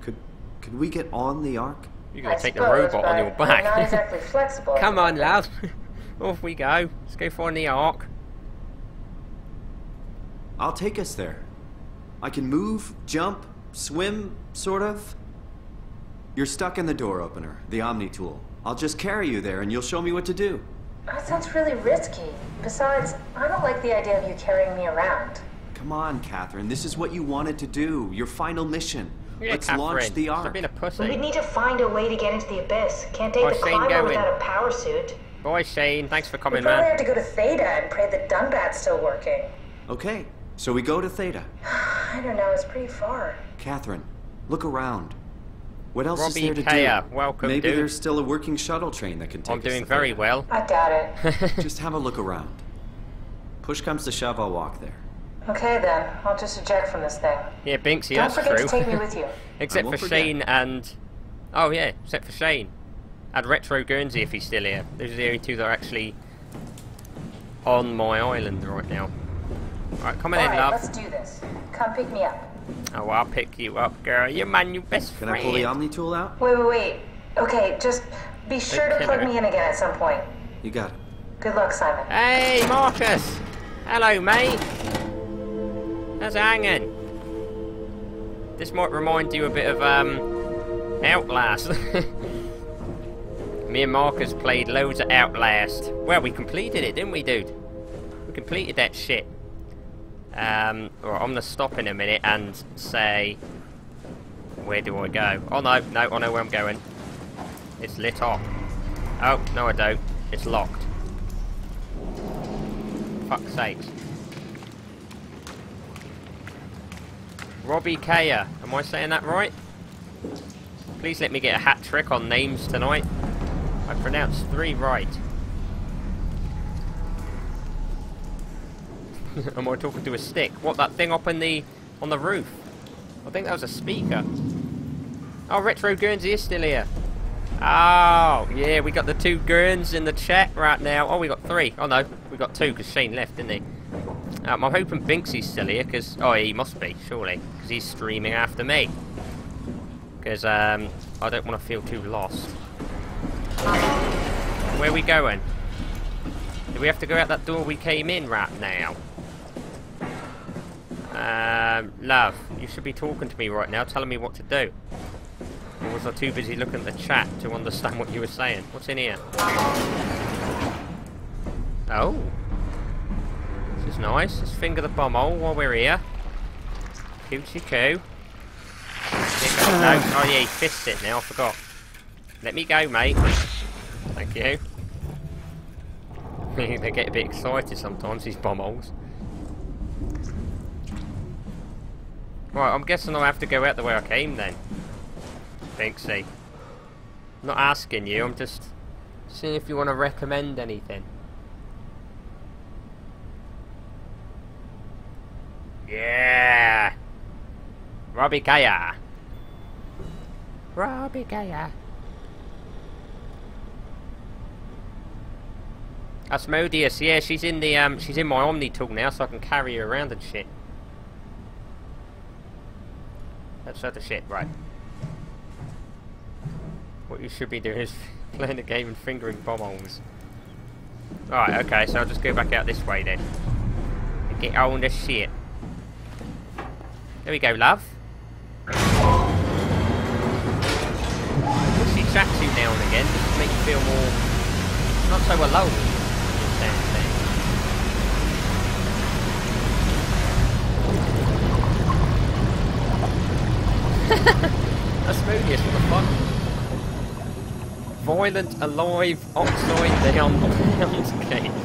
S2: could could we get on the Ark?
S1: You're gonna
S14: I
S1: take
S14: suppose,
S1: the robot on your back.
S14: not exactly *laughs* flexible.
S1: Come on, lad. *laughs* Off we go. Let's go find the Ark.
S2: I'll take us there. I can move, jump, swim, sort of. You're stuck in the door opener, the Omni tool. I'll just carry you there and you'll show me what to do.
S14: That sounds really risky. Besides, I don't like the idea of you carrying me around.
S2: Come on, Catherine. This is what you wanted to do. Your final mission.
S1: Yeah,
S2: Let's
S1: Catherine.
S2: launch the
S1: Stop
S2: Ark.
S1: being a
S14: We
S1: pussy.
S14: need to find a way to get into the abyss. Can't take
S1: Oh,
S14: the
S1: Shane
S14: climber
S1: going.
S14: without a power suit.
S1: Boy, Shane. Thanks for coming,
S14: We
S1: coming,
S14: probably
S1: man.
S14: have to go to Theta and pray that Dunbat's still working.
S2: Okay, so we go to Theta. *sighs*
S14: I don't know, it's pretty far.
S2: Catherine, look around. What else
S1: Robbie
S2: is there to
S1: Kaya,
S2: do?
S1: welcome,
S2: Maybe
S1: dude.
S2: there's still a working shuttle train that can take us.
S1: I'm
S2: us
S1: doing
S2: to
S1: very
S2: Theta.
S1: well.
S14: I doubt it. *laughs*
S2: Just have a look around. Push comes to shove, I'll walk there.
S14: Okay then, I'll just eject from this thing.
S1: Yeah, Binksy,
S14: Don't
S1: that's
S14: forget
S1: true.
S14: to take me with *laughs* you.
S1: Except for
S2: forget.
S1: Shane and... Oh, yeah, except for Shane. And Retro Guernsey if he's still here. Those are the only two that are actually on my island right now. Alright, come on in,
S14: Alright,
S1: love.
S14: let's do this. Come pick me up.
S1: Oh, I'll pick you up, girl. You're my new best
S2: Can
S1: friend.
S2: I pull the Omni tool out?
S14: Wait, wait, wait. Okay, just be sure to plug me in again at some point.
S2: You got it.
S14: Good luck, Simon.
S1: Hey, Marcus! Hello, mate! It hanging? This might remind you a bit of, um, Outlast. *laughs* Me and Marcus played loads of Outlast. Well, we completed it, didn't we, dude? We completed that shit. Um, right, I'm gonna stop in a minute and say, where do I go? Oh no, no, I know where I'm going. It's lit up. Oh, no I don't. It's locked. Fuck's sake. Robbie Kaya. Am I saying that right? Please let me get a hat trick on names tonight. I pronounced three right. *laughs* Am I talking to a stick? What, that thing up in the on the roof? I think that was a speaker. Oh, Retro Guernsey is still here. Oh, yeah, we got the two Gurns in the chat right now. Oh, we got three. Oh, no, we got two because Shane left, didn't he? Um, I'm hoping Binksy's still here because... Oh, he must be, surely. Because he's streaming after me. Because um, I don't want to feel too lost. Where are we going? Do we have to go out that door we came in right now? Um, love, you should be talking to me right now, telling me what to do. Or was I too busy looking at the chat to understand what you were saying? What's in here? Oh. Is nice. Let's finger the bomb hole while we're here. Coochie coo. Oh yeah, he fists it now, I forgot. Let me go, mate. Thank you. *laughs* they get a bit excited sometimes, these bomb holes. Right, I'm guessing I'll have to go out the way I came then. Binksy. I'm not asking you, I'm just seeing if you want to recommend anything. Yeah! Robbie Kaya! Robbie Kaya! Asmodeus, yeah, she's in the um she's in my Omni tool now so I can carry her around and shit. That's other shit, right. What you should be doing is *laughs* playing the game and fingering bomb holes. Alright, okay, so I'll just go back out this way then. And get on the shit. There we go, love. Feel more not so alone in thing. *laughs* That's what the fuck? Violent, alive, oxide down landscape. *laughs*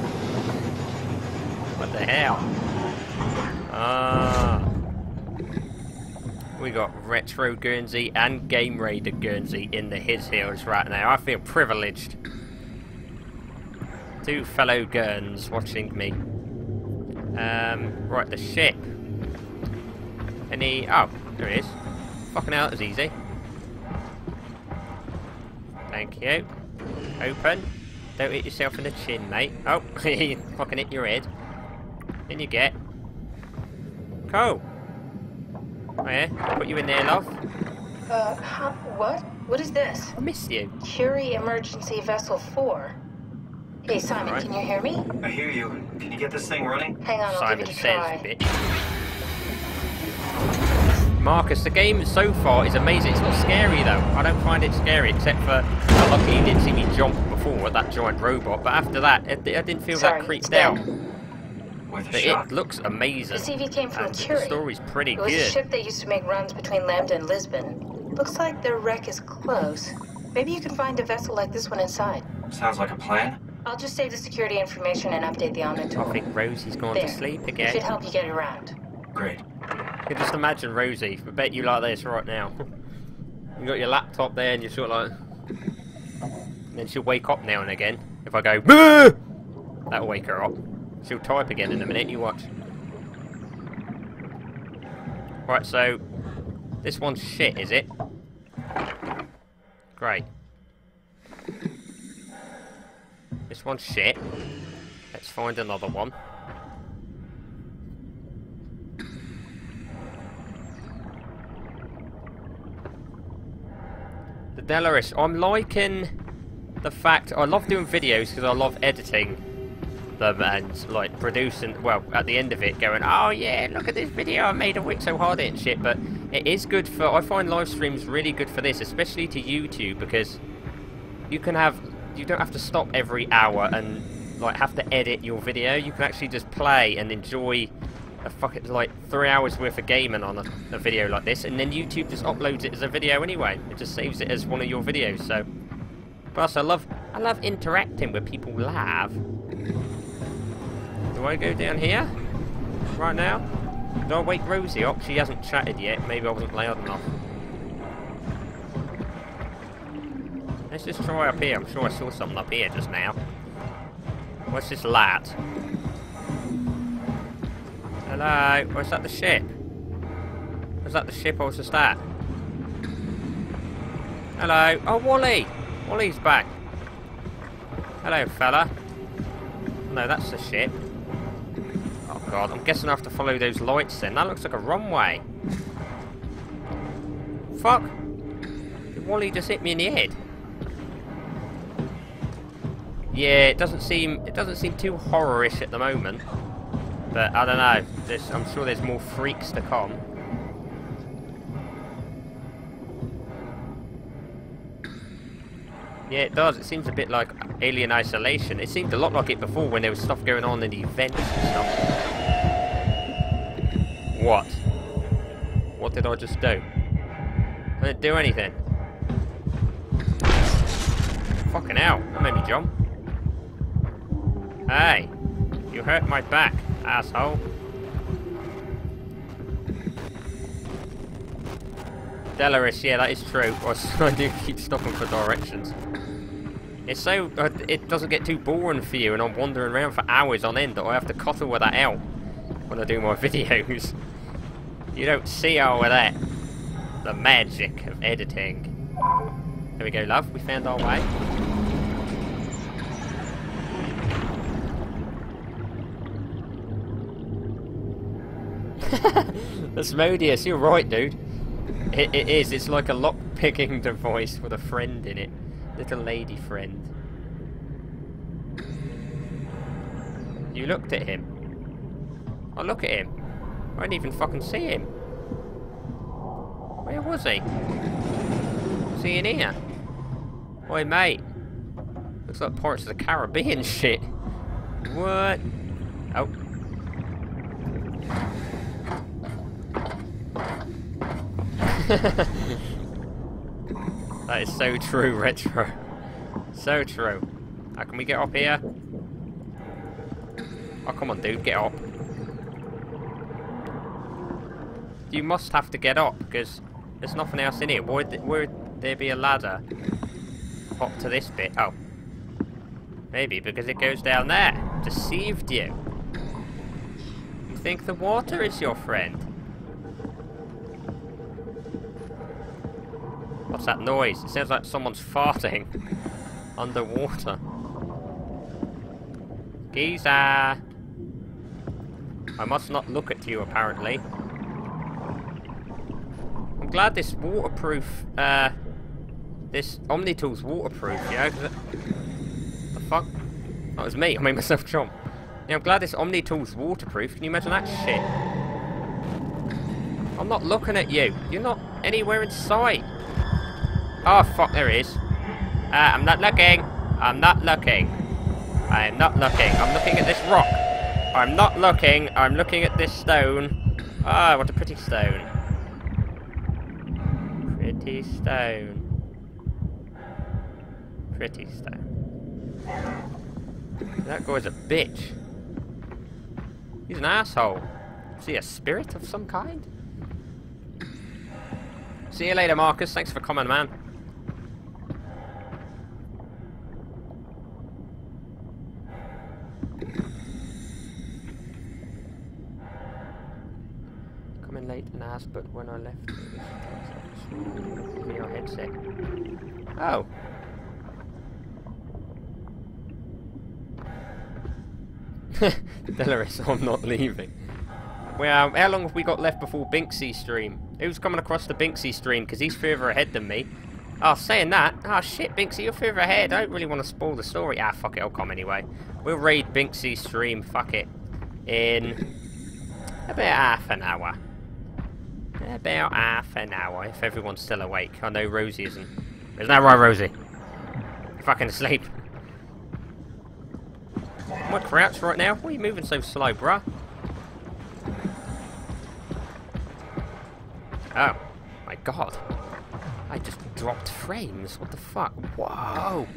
S1: What the hell? Ah. We got Retro Guernsey and Game Raider Guernsey in the His Heels right now. I feel privileged. Two fellow Gurns watching me. Um, right, the ship. Any... Oh, there it is. Fucking hell, was easy. Thank you. Open. Don't hit yourself in the chin, mate. Oh, *laughs* you fucking hit your head. In you get. Cool. Oh yeah, put you in there, love.
S14: Uh, huh, what? What is this?
S1: I miss you.
S14: Curie Emergency Vessel 4. Hey, Simon,
S1: Right.
S14: can you hear me?
S8: I hear you. Can you get this thing running?
S14: Hang on, I'll
S1: Simon
S14: give it a
S1: says,
S14: try.
S1: bitch. Marcus, the game so far is amazing. It's not scary though. I don't find it scary, except for how lucky you didn't see me jump before at that giant robot. But after that, it, I didn't feel
S14: Sorry,
S1: that creeped
S14: it's
S1: out.
S14: dead.
S8: Worth a
S1: But
S8: shot.
S1: it looks amazing.
S14: The CV came from
S1: and
S14: the Curie.
S1: the story's pretty good.
S14: It was a ship that used to make runs between Lambda and Lisbon. Looks like their wreck is close. Maybe you can find a vessel like this one inside.
S8: Sounds like a plan.
S14: I'll just save the security information and update the Omni
S1: I
S14: tool.
S1: think Rosie's gone
S14: There.
S1: to sleep again.
S14: It should
S1: again.
S14: help you get around.
S8: Great.
S1: I can just imagine Rosie. I bet you like this right now. *laughs* you got your laptop there and you're sort of like... And then she'll wake up now and again. If I go, "Boo!" that'll wake her up. She'll type again in a minute, you watch. Right, so... This one's shit, is it? Great. This one's shit. Let's find another one. The Delaris. I'm liking the fact I love doing videos because I love editing them and like producing. Well, at the end of it, going, "Oh yeah, look at this video I made. I worked so hard and shit." But it is good for. I find live streams really good for this, especially to YouTube because you can have you don't have to stop every hour and like have to edit your video. You can actually just play and enjoy a fucking like three hours worth of gaming on a, a video like this, and then YouTube just uploads it as a video anyway. It just saves it as one of your videos. So, plus I love I love interacting with people live. Do I go down here right now? Do I wake Rosie up? She hasn't chatted yet. Maybe I wasn't loud enough. Let's just try up here. I'm sure I saw something up here just now. What's this light? Hello? Or is that the ship? Was that the ship or was this that? Hello? Oh, Wally! Wally's back. Hello, fella. No, that's the ship. God, I'm guessing I have to follow those lights then. That looks like a runway. Fuck! Wally just hit me in the head? Yeah, it doesn't seem it doesn't seem too horrorish at the moment. But I don't know. There's, I'm sure there's more freaks to come. Yeah, it does. It seems a bit like Alien Isolation. It seemed a lot like it before when there was stuff going on in the events and stuff. What? What did I just do? I didn't do anything. Fucking hell. That made me jump. Hey. You hurt my back, asshole. Delaris, yeah, that is true. *laughs* I do keep stopping for directions. It's so... Uh, it doesn't get too boring for you and I'm wandering around for hours on end that I have to cuddle with that out when I do my *laughs* videos. You don't see all of that. The magic of editing. There we go, love. We found our way. *laughs* That's Asmodeus, you're right, dude. It, it is. It's like a lock-picking *laughs* device with a friend in it. Little lady friend. You looked at him. I look at him. I didn't even fucking see him. Where was he? He in here? Oi, mate. Looks like Pirates of the Caribbean *laughs* shit. What? Oh. *laughs* that is so true, Retro. So true. How can we get up here? Oh, come on, dude, get up. You must have to get up, because there's nothing else in here. Would, would there be a ladder up to this bit? Oh. Maybe because it goes down there. Deceived you. You think the water is your friend? What's that noise? It sounds like someone's farting *laughs* underwater. Giza! I must not look at you, apparently. Glad this waterproof, uh, this Omnitool's waterproof, you know, the fuck? That was me, I made myself jump. Yeah, I'm glad this Omnitool's waterproof, can you imagine that shit? I'm not looking at you, you're not anywhere in sight. Oh, fuck, there is. Uh, I'm not looking. I'm not looking. I'm not looking. I'm looking at this rock. I'm not looking. I'm looking at this stone. Ah, oh, what a pretty stone. Pretty stone. Pretty stone. That guy's a bitch. He's an asshole. Is he a spirit of some kind? See you later, Marcus. Thanks for coming, man. Coming late and asked, but when I left, your headset. Oh. *laughs* Delaris, I'm not leaving. Well, how long have we got left before Binksy stream? Who's coming across the Binksy stream? Because he's further ahead than me. Oh, saying that. Oh, shit, Binksy, you're further ahead. I don't really want to spoil the story. Ah, fuck it, I'll come anyway. We'll raid Binksy stream, fuck it. In about half an hour. About half an hour, if everyone's still awake. I know Rosie isn't. Isn't that right, Rosie? You're fucking asleep. Am I crouched right now? Why are you moving so slow, bruh? Oh, my god. I just dropped frames. What the fuck? Whoa.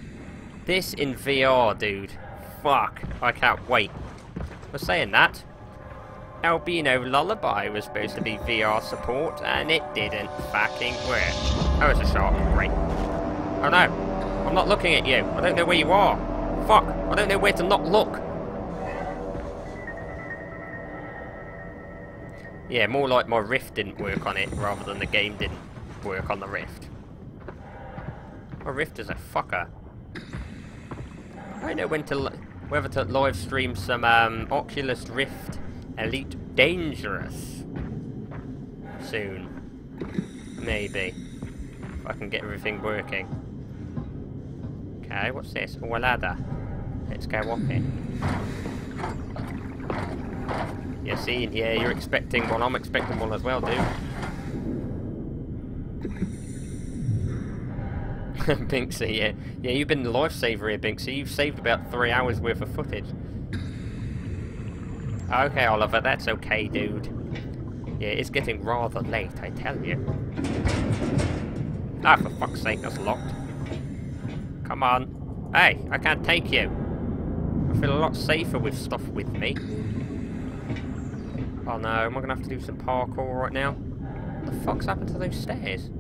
S1: This in VR, dude. Fuck. I can't wait. For saying that, Albino Lullaby was supposed to be VR support, and it didn't fucking work. Oh, it's a shark. Great. Oh no. I'm not looking at you. I don't know where you are. Fuck. I don't know where to not look. Yeah, more like my Rift didn't work on it, rather than the game didn't work on the Rift. My Rift is a fucker. I don't know when to, whether to live stream some um, Oculus Rift Elite Dangerous soon. Maybe. If I can get everything working. Okay, what's this? Oh, a ladder. Let's go up it. You see, yeah, you're expecting one. I'm expecting one as well, dude. *laughs* Binksy, yeah. Yeah, you've been the lifesaver here, Binksy. You've saved about three hours worth of footage. Okay, Oliver, that's okay, dude. Yeah, it's getting rather late, I tell you. Ah, for fuck's sake, that's locked. Come on. Hey, I can't take you. I feel a lot safer with stuff with me. Oh no, am I gonna have to do some parkour right now? What the fuck's happened to those stairs?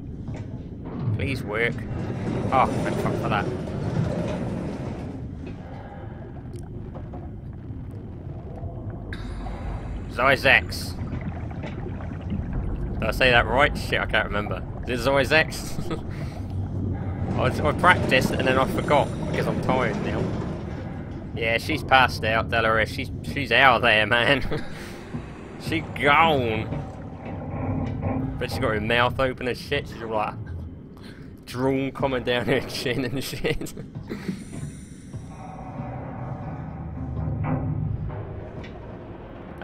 S1: Please work. Oh, thank fuck for that. Zoi's X. Did I say that right? Shit, I can't remember. Is it X? *laughs* I, I practiced and then I forgot because I'm tired now. Yeah, she's passed out, Delores. She's she's out there, man. *laughs* she gone. But she's got her mouth open and shit. She's like drool coming down her chin and *laughs* shit.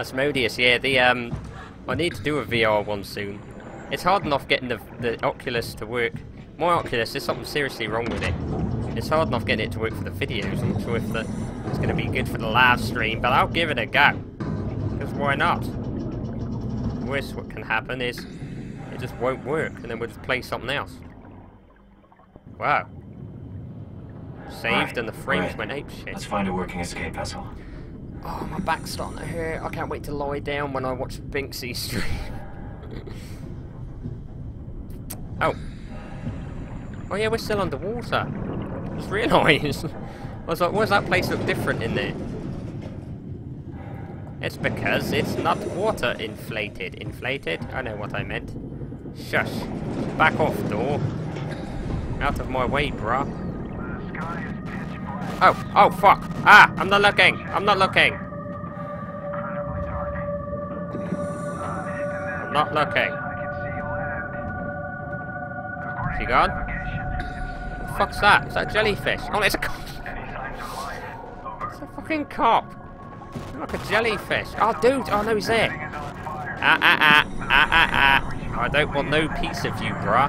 S1: Asmodeus, yeah, the um I need to do a VR one soon. It's hard enough getting the the Oculus to work. My Oculus, there's something seriously wrong with it. It's hard enough getting it to work for the videos. I'm not sure if the, it's going to be good for the live stream, but I'll give it a go. Because why not? Worst what can happen is it just won't work, and then we'll just play something else. Wow. Saved
S8: Right,
S1: and the frames
S8: right.
S1: went ape shit.
S8: Let's find a working escape vessel.
S1: Oh, my back's starting to hurt. I can't wait to lie down when I watch Binksy stream. *laughs* oh. Oh yeah, we're still underwater. Just realised. I was like, why does that place look different in there? It's because it's not water inflated. Inflated? I know what I meant. Shush. Back off, door. Out of my way, bruh. Oh, oh, fuck. Ah, I'm not looking. I'm not looking. I'm not looking. Is he gone? The fuck's that? Is that a jellyfish? Oh, it's a cop. It's a fucking cop. Like a jellyfish. Oh, dude. Oh, no, he's there. Ah, ah, ah. Ah, ah, ah. I don't want no piece of you, bruh.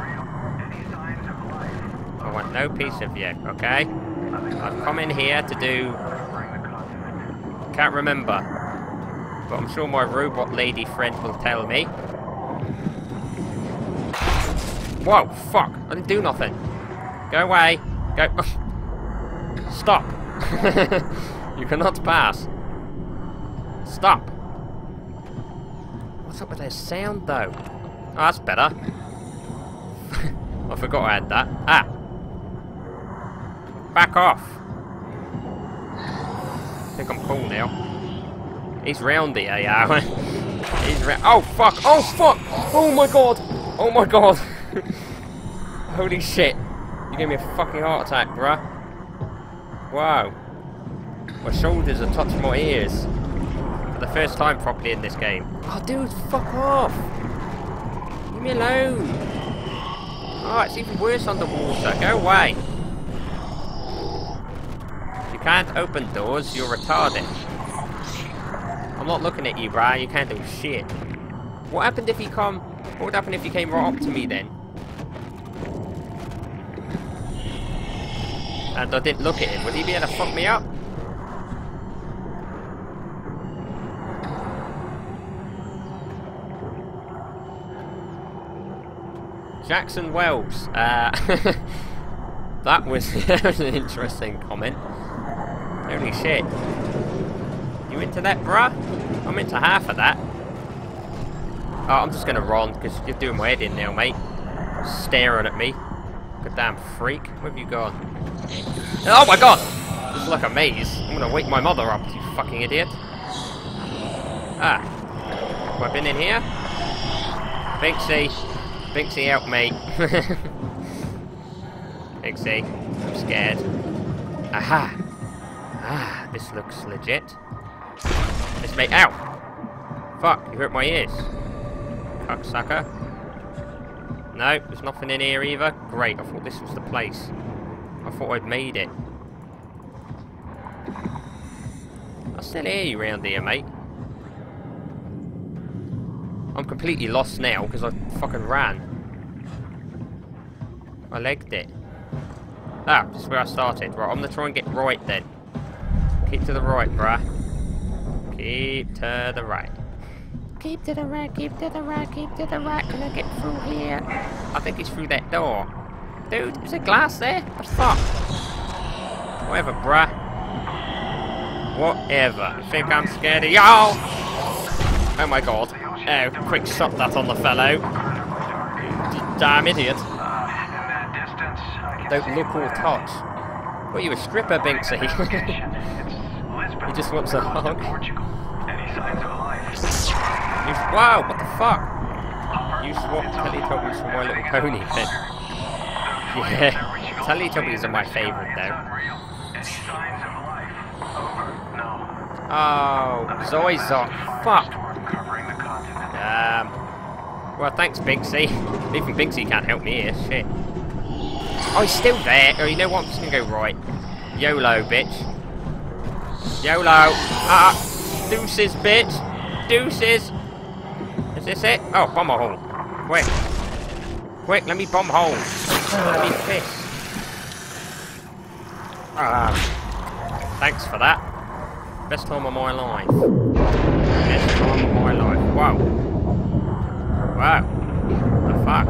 S1: I want no piece of you, okay? I've come in here to do... Can't remember. But I'm sure my robot lady friend will tell me. Whoa, fuck. I didn't do nothing. Go away. Go. *laughs* Stop. *laughs* you cannot pass. Stop. What's up with that sound, though? Oh, that's better. *laughs* I forgot I had that. Ah. Back off. I think I'm cool now. He's round here, yeah. *laughs* He's round. Oh, fuck. Oh, fuck. Oh, my God. Oh, my God. *laughs* Holy shit. You gave me a fucking heart attack, bruh. Wow. My shoulders are touching my ears. For the first time properly in this game. Oh, dude, fuck off. Leave me alone. Oh, it's even worse underwater. Go away can't open doors, you're retarded. I'm not looking at you, brah, you can't do shit. What happened if you come... What would happen if you came right up to me then? And I didn't look at him, would he be able to fuck me up? Jackson Welbs. Uh, *laughs* that was *laughs* an interesting comment. Holy shit. You into that, bruh? I'm into half of that. Oh, I'm just gonna run, because you're doing my head in now, mate. Staring at me. Goddamn freak. Where have you gone? Oh my god! This is like a maze. I'm gonna wake my mother up, you fucking idiot. Ah. Have I been in here? Binksy. Binksy, help me. *laughs* Binksy. I'm scared. Aha! Ah, this looks legit. This may- Ow! Fuck, you hurt my ears. Cocksucker. No, there's nothing in here either. Great, I thought this was the place. I thought I'd made it. I still hear you round here, mate. I'm completely lost now because I fucking ran. I legged it. Ah, this is where I started. Right, I'm gonna try and get right then. Keep to the right, bruh. Keep to the right. Keep to the right, keep to the right, keep to the right. Can I get through here? I think it's through that door. Dude, is there glass there? What the fuck? Whatever, bruh. Whatever. You think I'm scared of y'all? Oh my god. Oh, quick shot that on the fellow. Damn idiot. Don't look or touch. What are you, a stripper, Binksy? *laughs* he just wants a hug. You, wow, what the fuck? You swapped Teletubbies for My Little Pony then. Yeah, *laughs* Teletubbies are my favourite though. Oh, Zoizok, fuck. Um, well, thanks, Binksy. *laughs* Even Binksy can't help me here, shit. Oh, he's still there. Oh, you know what? I'm just gonna go right. YOLO, bitch. YOLO. Ah, deuces, bitch. Deuces. Is this it? Oh, bomb a hole. Quick. Quick, let me bomb hole. Let me fish. Ah. Thanks for that. Best time of my life. Best time of my life. Whoa. Wow. The fuck?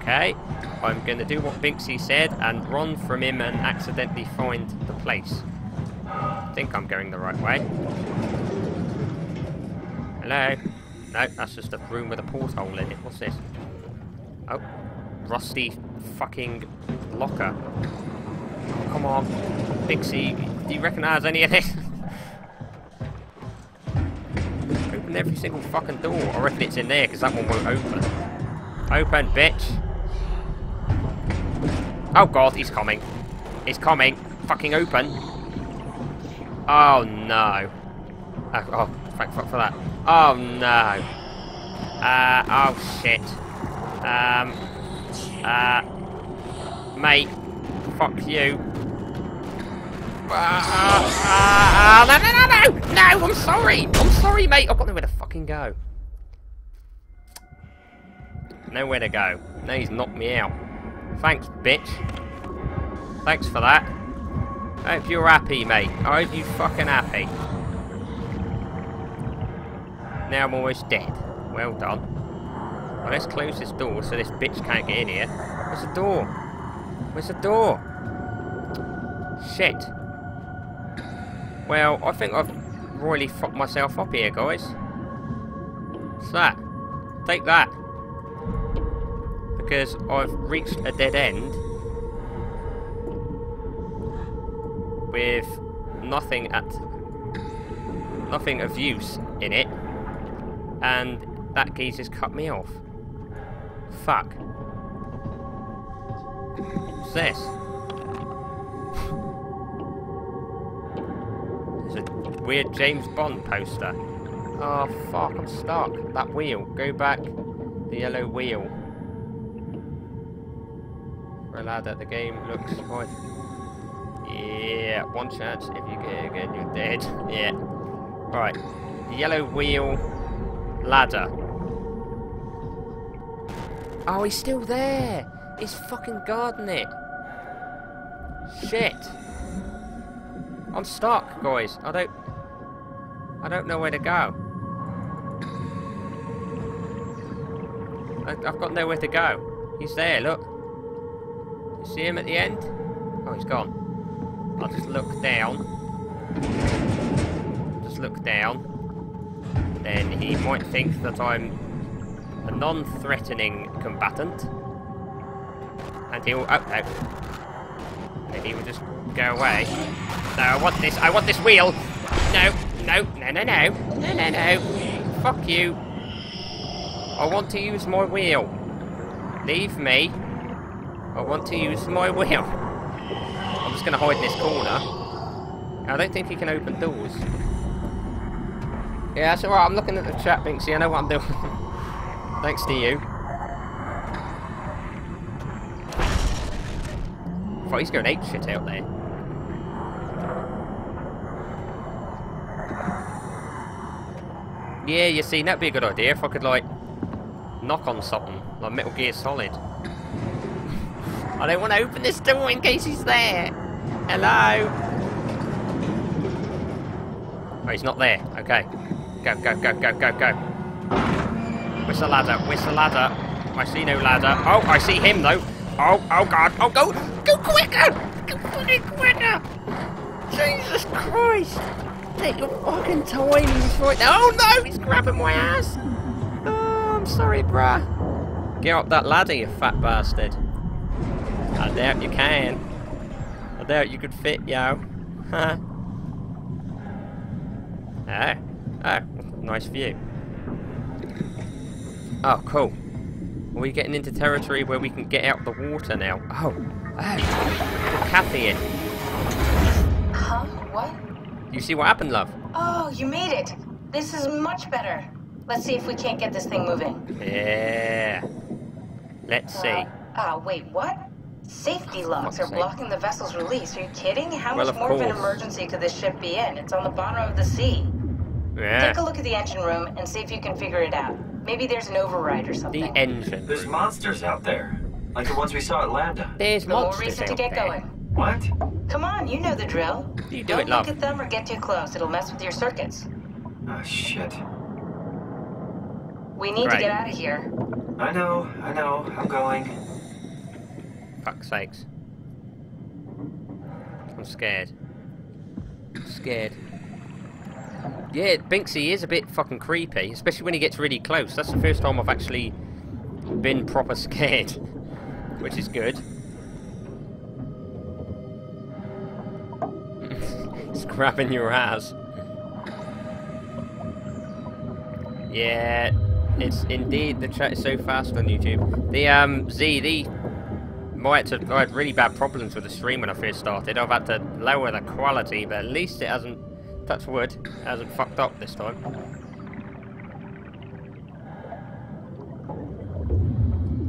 S1: Okay. I'm gonna do what Binksy said and run from him and accidentally find the place. I think I'm going the right way. Hello? No, that's just a room with a porthole in it. What's this? Oh. Rusty fucking locker. Oh, come on. Binksy, do you recognise any of this? *laughs* open every single fucking door. I reckon it's in there because that one won't open. Open, bitch. Oh god, he's coming. He's coming. Fucking open. Oh no. Oh, oh thank fuck for that. Oh no. Uh, oh shit. Um, uh, mate, fuck you. Uh, uh, uh, no, no, no, no! No, I'm sorry! I'm sorry, mate! I've got nowhere to fucking go. Nowhere to go. Now he's knocked me out. Thanks, bitch. Thanks for that. I hope you're happy, mate. I hope you fucking happy. Now I'm almost dead. Well done. Well, let's close this door so this bitch can't get in here. Where's the door? Where's the door? Shit. Well, I think I've royally fucked myself up here, guys. What's that? Take that. Because I've reached a dead end with nothing at nothing of use in it and that geezer's cut me off. Fuck. What's this? There's a weird James Bond poster. Oh fuck, I'm stuck. That wheel. Go back. The yellow wheel. For a ladder, the game looks quite... Yeah, one chance. If you get it again, you're dead. *laughs* yeah. Right. The yellow wheel ladder. Oh, he's still there. He's fucking guarding it. Shit. I'm stuck, guys. I don't... I don't know where to go. I, I've got nowhere to go. He's there, look. See him at the end? Oh, he's gone. I'll just look down. Just look down. Then he might think that I'm a non-threatening combatant. And he'll... Oh, no. Then he will just go away. No, I want this. I want this wheel. No, no, no, no, no. No, no, no. Fuck you. I want to use my wheel. Leave me. I want to use my wheel. I'm just going to hide in this corner. I don't think he can open doors. Yeah, that's alright. I'm looking at the chat, Binksy. I know what I'm doing. *laughs* Thanks to you. Oh, he's going ape shit out there. Yeah, you see, that'd be a good idea if I could, like, knock on something, like Metal Gear Solid. I don't want to open this door in case he's there. Hello? Oh, he's not there. Okay. Go, go, go, go, go, go. Where's the ladder? Where's the ladder? I see no ladder. Oh, I see him, though. Oh, oh, God. Oh, go. Go quicker. Go quicker. Jesus Christ. Take your fucking time. He's right now. Oh, no. He's grabbing my ass. Oh, I'm sorry, bruh. Get up that ladder, you fat bastard. I doubt you can. I doubt you could fit, yo. *laughs* Huh? Ah. Oh, nice view. Oh, cool. Are we getting into territory where we can get out the water now? Oh. Oh. Catherine.
S14: Huh? What?
S1: You see what happened, love?
S14: Oh, you made it. This is much better. Let's see if we can't get this thing moving.
S1: Yeah. Let's see.
S14: Ah, uh, wait, what? Safety locks are blocking the vessel's release. Are you kidding? How
S1: Well,
S14: much
S1: of
S14: more of an emergency could this ship be in? It's on the bottom of the sea.
S1: Yeah.
S14: Take a look at the engine room and see if you can figure it out. Maybe there's an override or something.
S1: The engine.
S8: There's monsters out there. Like the ones we saw at Lambda.
S1: There's
S14: The more reason to get
S1: there.
S14: going.
S8: What?
S14: Come on, you know the drill.
S1: You do
S14: Don't
S1: it, love.
S14: look at them or get too close. It'll mess with your circuits.
S8: Oh, shit.
S14: We need to get out of here.
S8: I know, I know. I'm going.
S1: Fuck's sakes. I'm scared. scared. Yeah, Binksy is a bit fucking creepy, especially when he gets really close. That's the first time I've actually been proper scared, which is good. *laughs* He's grabbing your ass. Yeah, it's indeed the chat is so fast on YouTube. The um Z the might I had really bad problems with the stream when I first started. I've had to lower the quality, but at least it hasn't touch wood, It hasn't fucked up this time.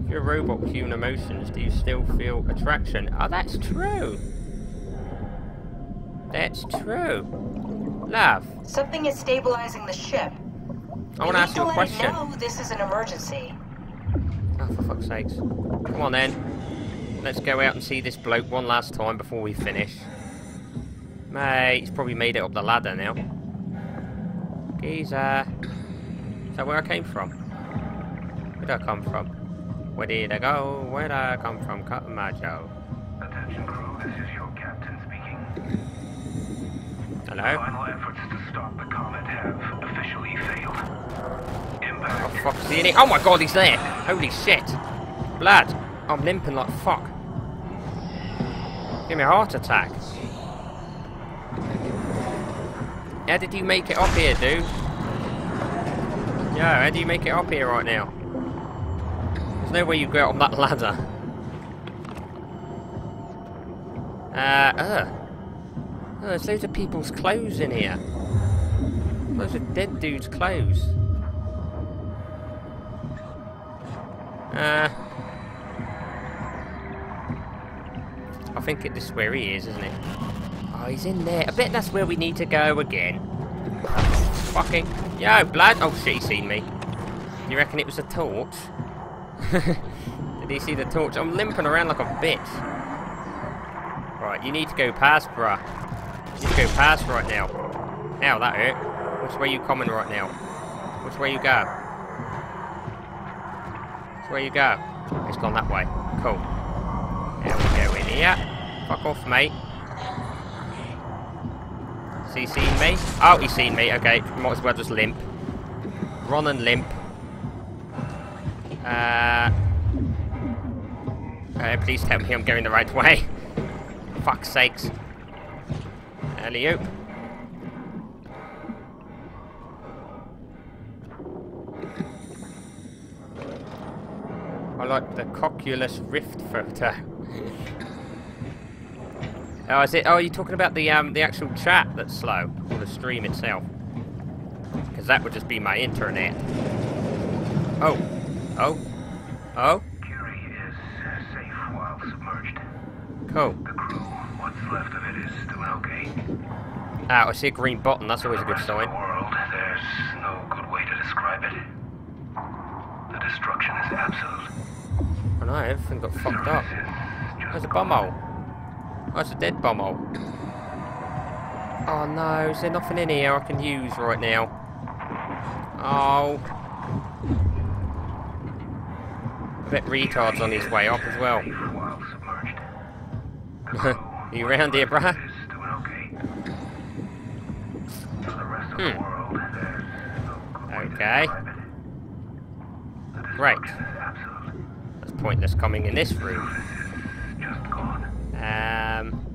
S1: If you're a robot with human emotions, do you still feel attraction? Oh, that's true. That's true. Love,
S14: Something is stabilizing the ship.
S1: I want to ask you a question.
S14: No, this is an emergency.
S1: Oh, for fuck's sakes. Come on then. Let's go out and see this bloke one last time before we finish. Mate, he's probably made it up the ladder now. Geezer. Is that where I came from? Where did I come from? Where did I go? Where did I come from? Cut my Joe.
S5: Attention crew, this is your captain speaking.
S1: Hello?
S5: Final efforts to stop the comet have officially failed. Oh, Impact.
S1: Oh, fuck, see any? Oh my god, he's there! Holy shit! Blood! I'm limping like fuck. Give me a heart attack. How did you make it up here, dude? Yo, how do you make it up here right now? There's no way you get up that ladder. Uh, uh. Oh, there's loads of people's clothes in here. Those are dead dudes' clothes. Uh, I think it, this is where he is, isn't it? Oh, he's in there. I bet that's where we need to go again. Fucking. Yo, blood. Oh, shit, he's seen me. You reckon it was a torch? *laughs* Did he see the torch? I'm limping around like a bitch. Right, you need to go past, bruh. You need to go past right now. Now, that hurt. Which way you coming right now? Which way you go? Where you go? It's gone that way. Cool. Here. Fuck off, mate. Has he seen me? Oh, he's seen me. Okay, might as well just limp. Run and limp. Uh. Uh, please tell me I'm going the right way. *laughs* Fuck's sakes. Alley-oop. I like the Cocculus Rift photo. *laughs* oh, is it? Oh, you're talking about the um the actual chat that's slow, or the stream itself? Because that would just be my internet. Oh, oh, oh.
S15: Curie is uh, safe while submerged.
S1: Cool.
S15: The crew, what's left of it, is doing okay.
S1: Ah, I see a green button. That's always a good sign.
S15: The World, there's no good way to describe it. The destruction is absolute.
S1: I know, everything got fucked up. There's a bumhole. Oh, a dead bumhole. Oh no, is there nothing in here I can use right now? Oh. I bet retard's on his way up as well. *laughs* you round here, bruh? Hmm. Okay. Great. That's pointless coming in this room. Um.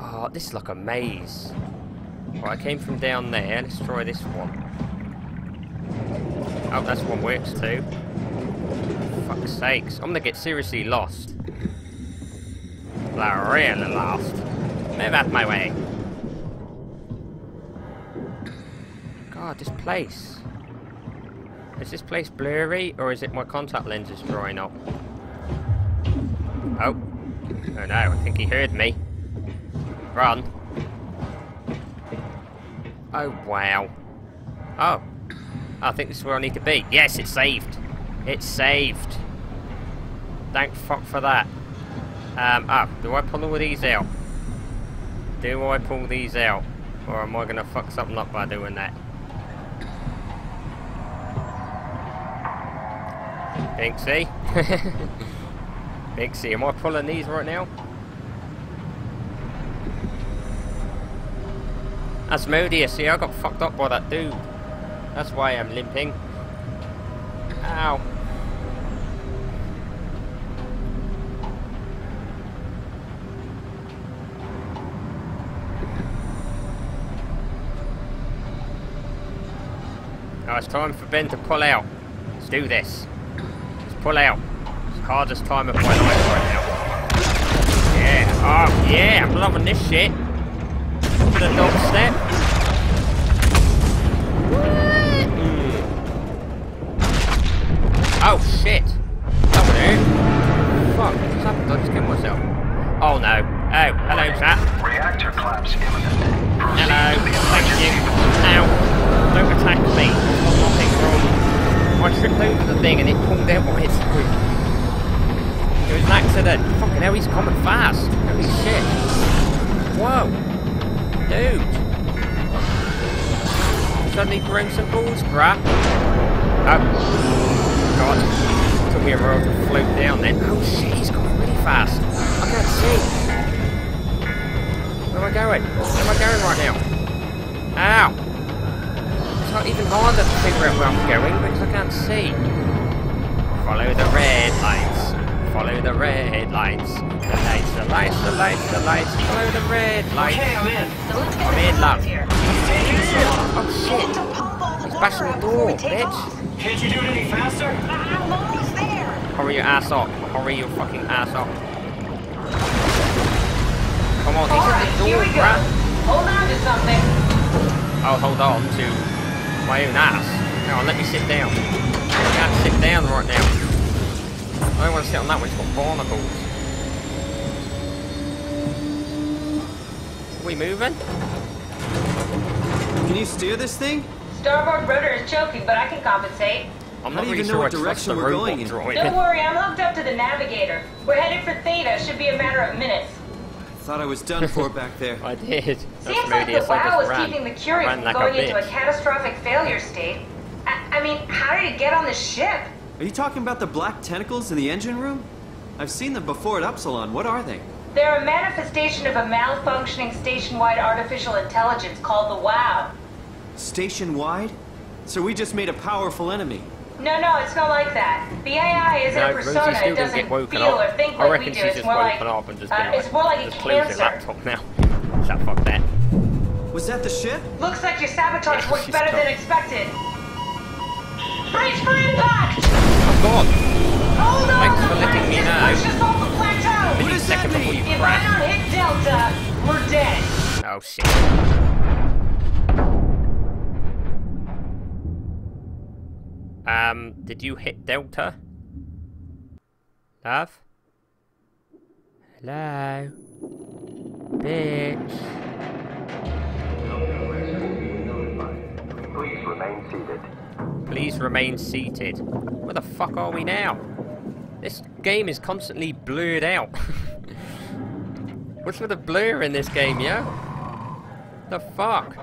S1: Oh, this is like a maze. Right, I came from down there. Let's try this one. Oh, that's one works too. Fuck's sakes. I'm gonna get seriously lost. Like, really lost. Move out my way. God, this place. Is this place blurry, or is it my contact lenses drying up? Oh. Oh no, I think he heard me. Run. Oh, wow. Oh. I think this is where I need to be. Yes, it's saved. It's saved. Thank fuck for that. Um, ah, do I pull all these out? Do I pull these out? Or am I going to fuck something up by doing that? *laughs* Binksy? Binksy, am I pulling these right now? That's Moody, see, I got fucked up by that dude. That's why I'm limping. Ow. Now it's time for Ben to pull out. Let's do this. Let's pull out. Hardest time of my life right now. Yeah. Oh, yeah. I'm loving this shit. The dog step. Mm. Oh, shit. That hurt. Fuck. What's happened? I just killed myself. Oh, no. Oh, hello, chap.
S15: Reactor collapse imminent.
S1: Hello. Thank you. Ow. Don't attack me. I've got nothing wrong. I tripped over the thing and it pulled out my screw. Fucking hell, he's coming fast. Holy shit. Whoa. Dude. Suddenly grown some balls, bruh. Oh. God. Took me a while to float down then. Oh shit, he's going really fast. I can't see. Where am I going? Where am I going right now? Ow! It's not even harder to figure out where I'm going because I can't see. Follow the red lights. Follow the red lights. The lights, the lights, the lights, the lights. Follow the red lights.
S15: Okay, I'm in.
S1: I'm in, love. Oh shit! He's bashing the door, bitch.
S15: Can't you do it any faster?
S6: I'm almost there.
S1: Hurry your ass up. Hurry your fucking ass up. Come on, he's
S14: Alright,
S1: at the door, bruh.
S14: Hold on to something.
S1: I'll hold on to my own ass. Hang on, let me sit down. I can't sit down right now. I don't want to sit on that one, it's got barnacles. Are we moving?
S2: Can you steer this thing?
S14: Starboard rudder is choking, but I can compensate.
S1: I'm
S2: How
S1: not
S2: do you
S1: really
S2: even know
S1: sure
S2: what direction we're going in?
S1: droid.
S14: Don't worry, I'm hooked up to the navigator. We're headed for Theta. Should be a matter of minutes.
S2: Thought I was done for *laughs* back there.
S1: I did. That's
S14: Seems like the
S1: I
S14: WAU
S1: just
S14: is
S1: ran.
S14: keeping the Curie from
S1: like
S14: going
S1: a
S14: into a catastrophic failure state. I, I mean, how did it get on the ship?
S2: Are you talking about the black tentacles in the engine room? I've seen them before at Upsilon. What are they?
S14: They're a manifestation of a malfunctioning station-wide artificial intelligence called the WAU.
S2: Station-wide? So we just made a powerful enemy.
S14: No, no, it's not like that. The AI isn't
S1: No,
S14: a persona.
S1: still
S14: It
S1: didn't
S14: doesn't
S1: get woken
S14: feel
S1: up.
S14: or think
S1: I
S14: like
S1: reckon
S14: we do.
S1: she's
S14: It's
S1: just
S14: more
S1: woken
S14: like
S1: up and just
S14: uh,
S1: been like,
S14: it's more like a
S1: just close your
S14: cancer.
S1: laptop now. So fuck that.
S2: Was that the ship?
S14: Looks like your sabotage *laughs*
S1: Yeah,
S14: worked better
S1: tough.
S14: than expected. Brace for impact!
S1: Oh god!
S14: Hold on!
S1: Thanks
S14: the
S1: for letting me
S14: Francis
S1: know.
S14: pushed us off the plateau!
S1: What does that mean? Before you
S14: If
S1: crash.
S14: I don't hit Delta, we're dead.
S1: Oh shit. Um, did you hit Delta? Love? Hello? Bitch.
S15: Please remain seated.
S1: Please remain seated. Where the fuck are we now? This game is constantly blurred out. *laughs* What's with the blur in this game, yo? The fuck?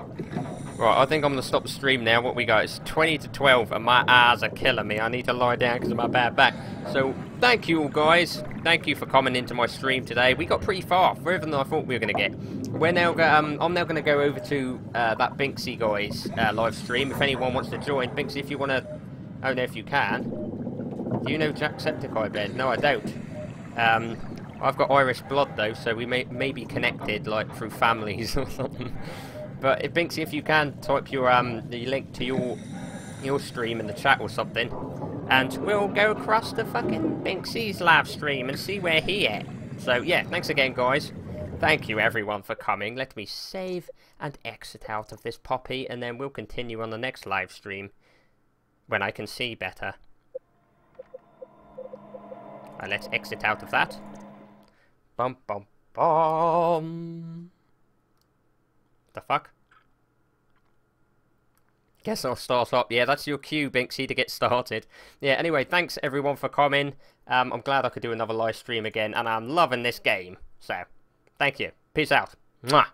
S1: Right, I think I'm gonna stop the stream now. What we got is 20 to 12, and my eyes are killing me. I need to lie down because of my bad back. So, thank you all, guys. Thank you for coming into my stream today. We got pretty far, further than I thought we were gonna get. We're now, um, I'm now gonna go over to uh, that Binksy guys uh, live stream. If anyone wants to join, Binksy, if you wanna, I don't know if you can. Do you know Jacksepticeye, Ben? No, I don't. Um, I've got Irish blood though, so we may, may be connected, like through families *laughs* or something. But if Binksy, if you can, type your um the link to your your stream in the chat or something, and we'll go across to fucking Binksy's live stream and see where he at. So yeah, thanks again, guys. Thank you everyone for coming. Let me save and exit out of this poppy, and then we'll continue on the next live stream when I can see better. Uh, let's exit out of that. Bum bum bum. The fuck? Guess I'll start up. Yeah, that's your cue, Binksy, to get started. Yeah, anyway, thanks everyone for coming. Um, I'm glad I could do another live stream again, and I'm loving this game. So, thank you. Peace out. Mwah.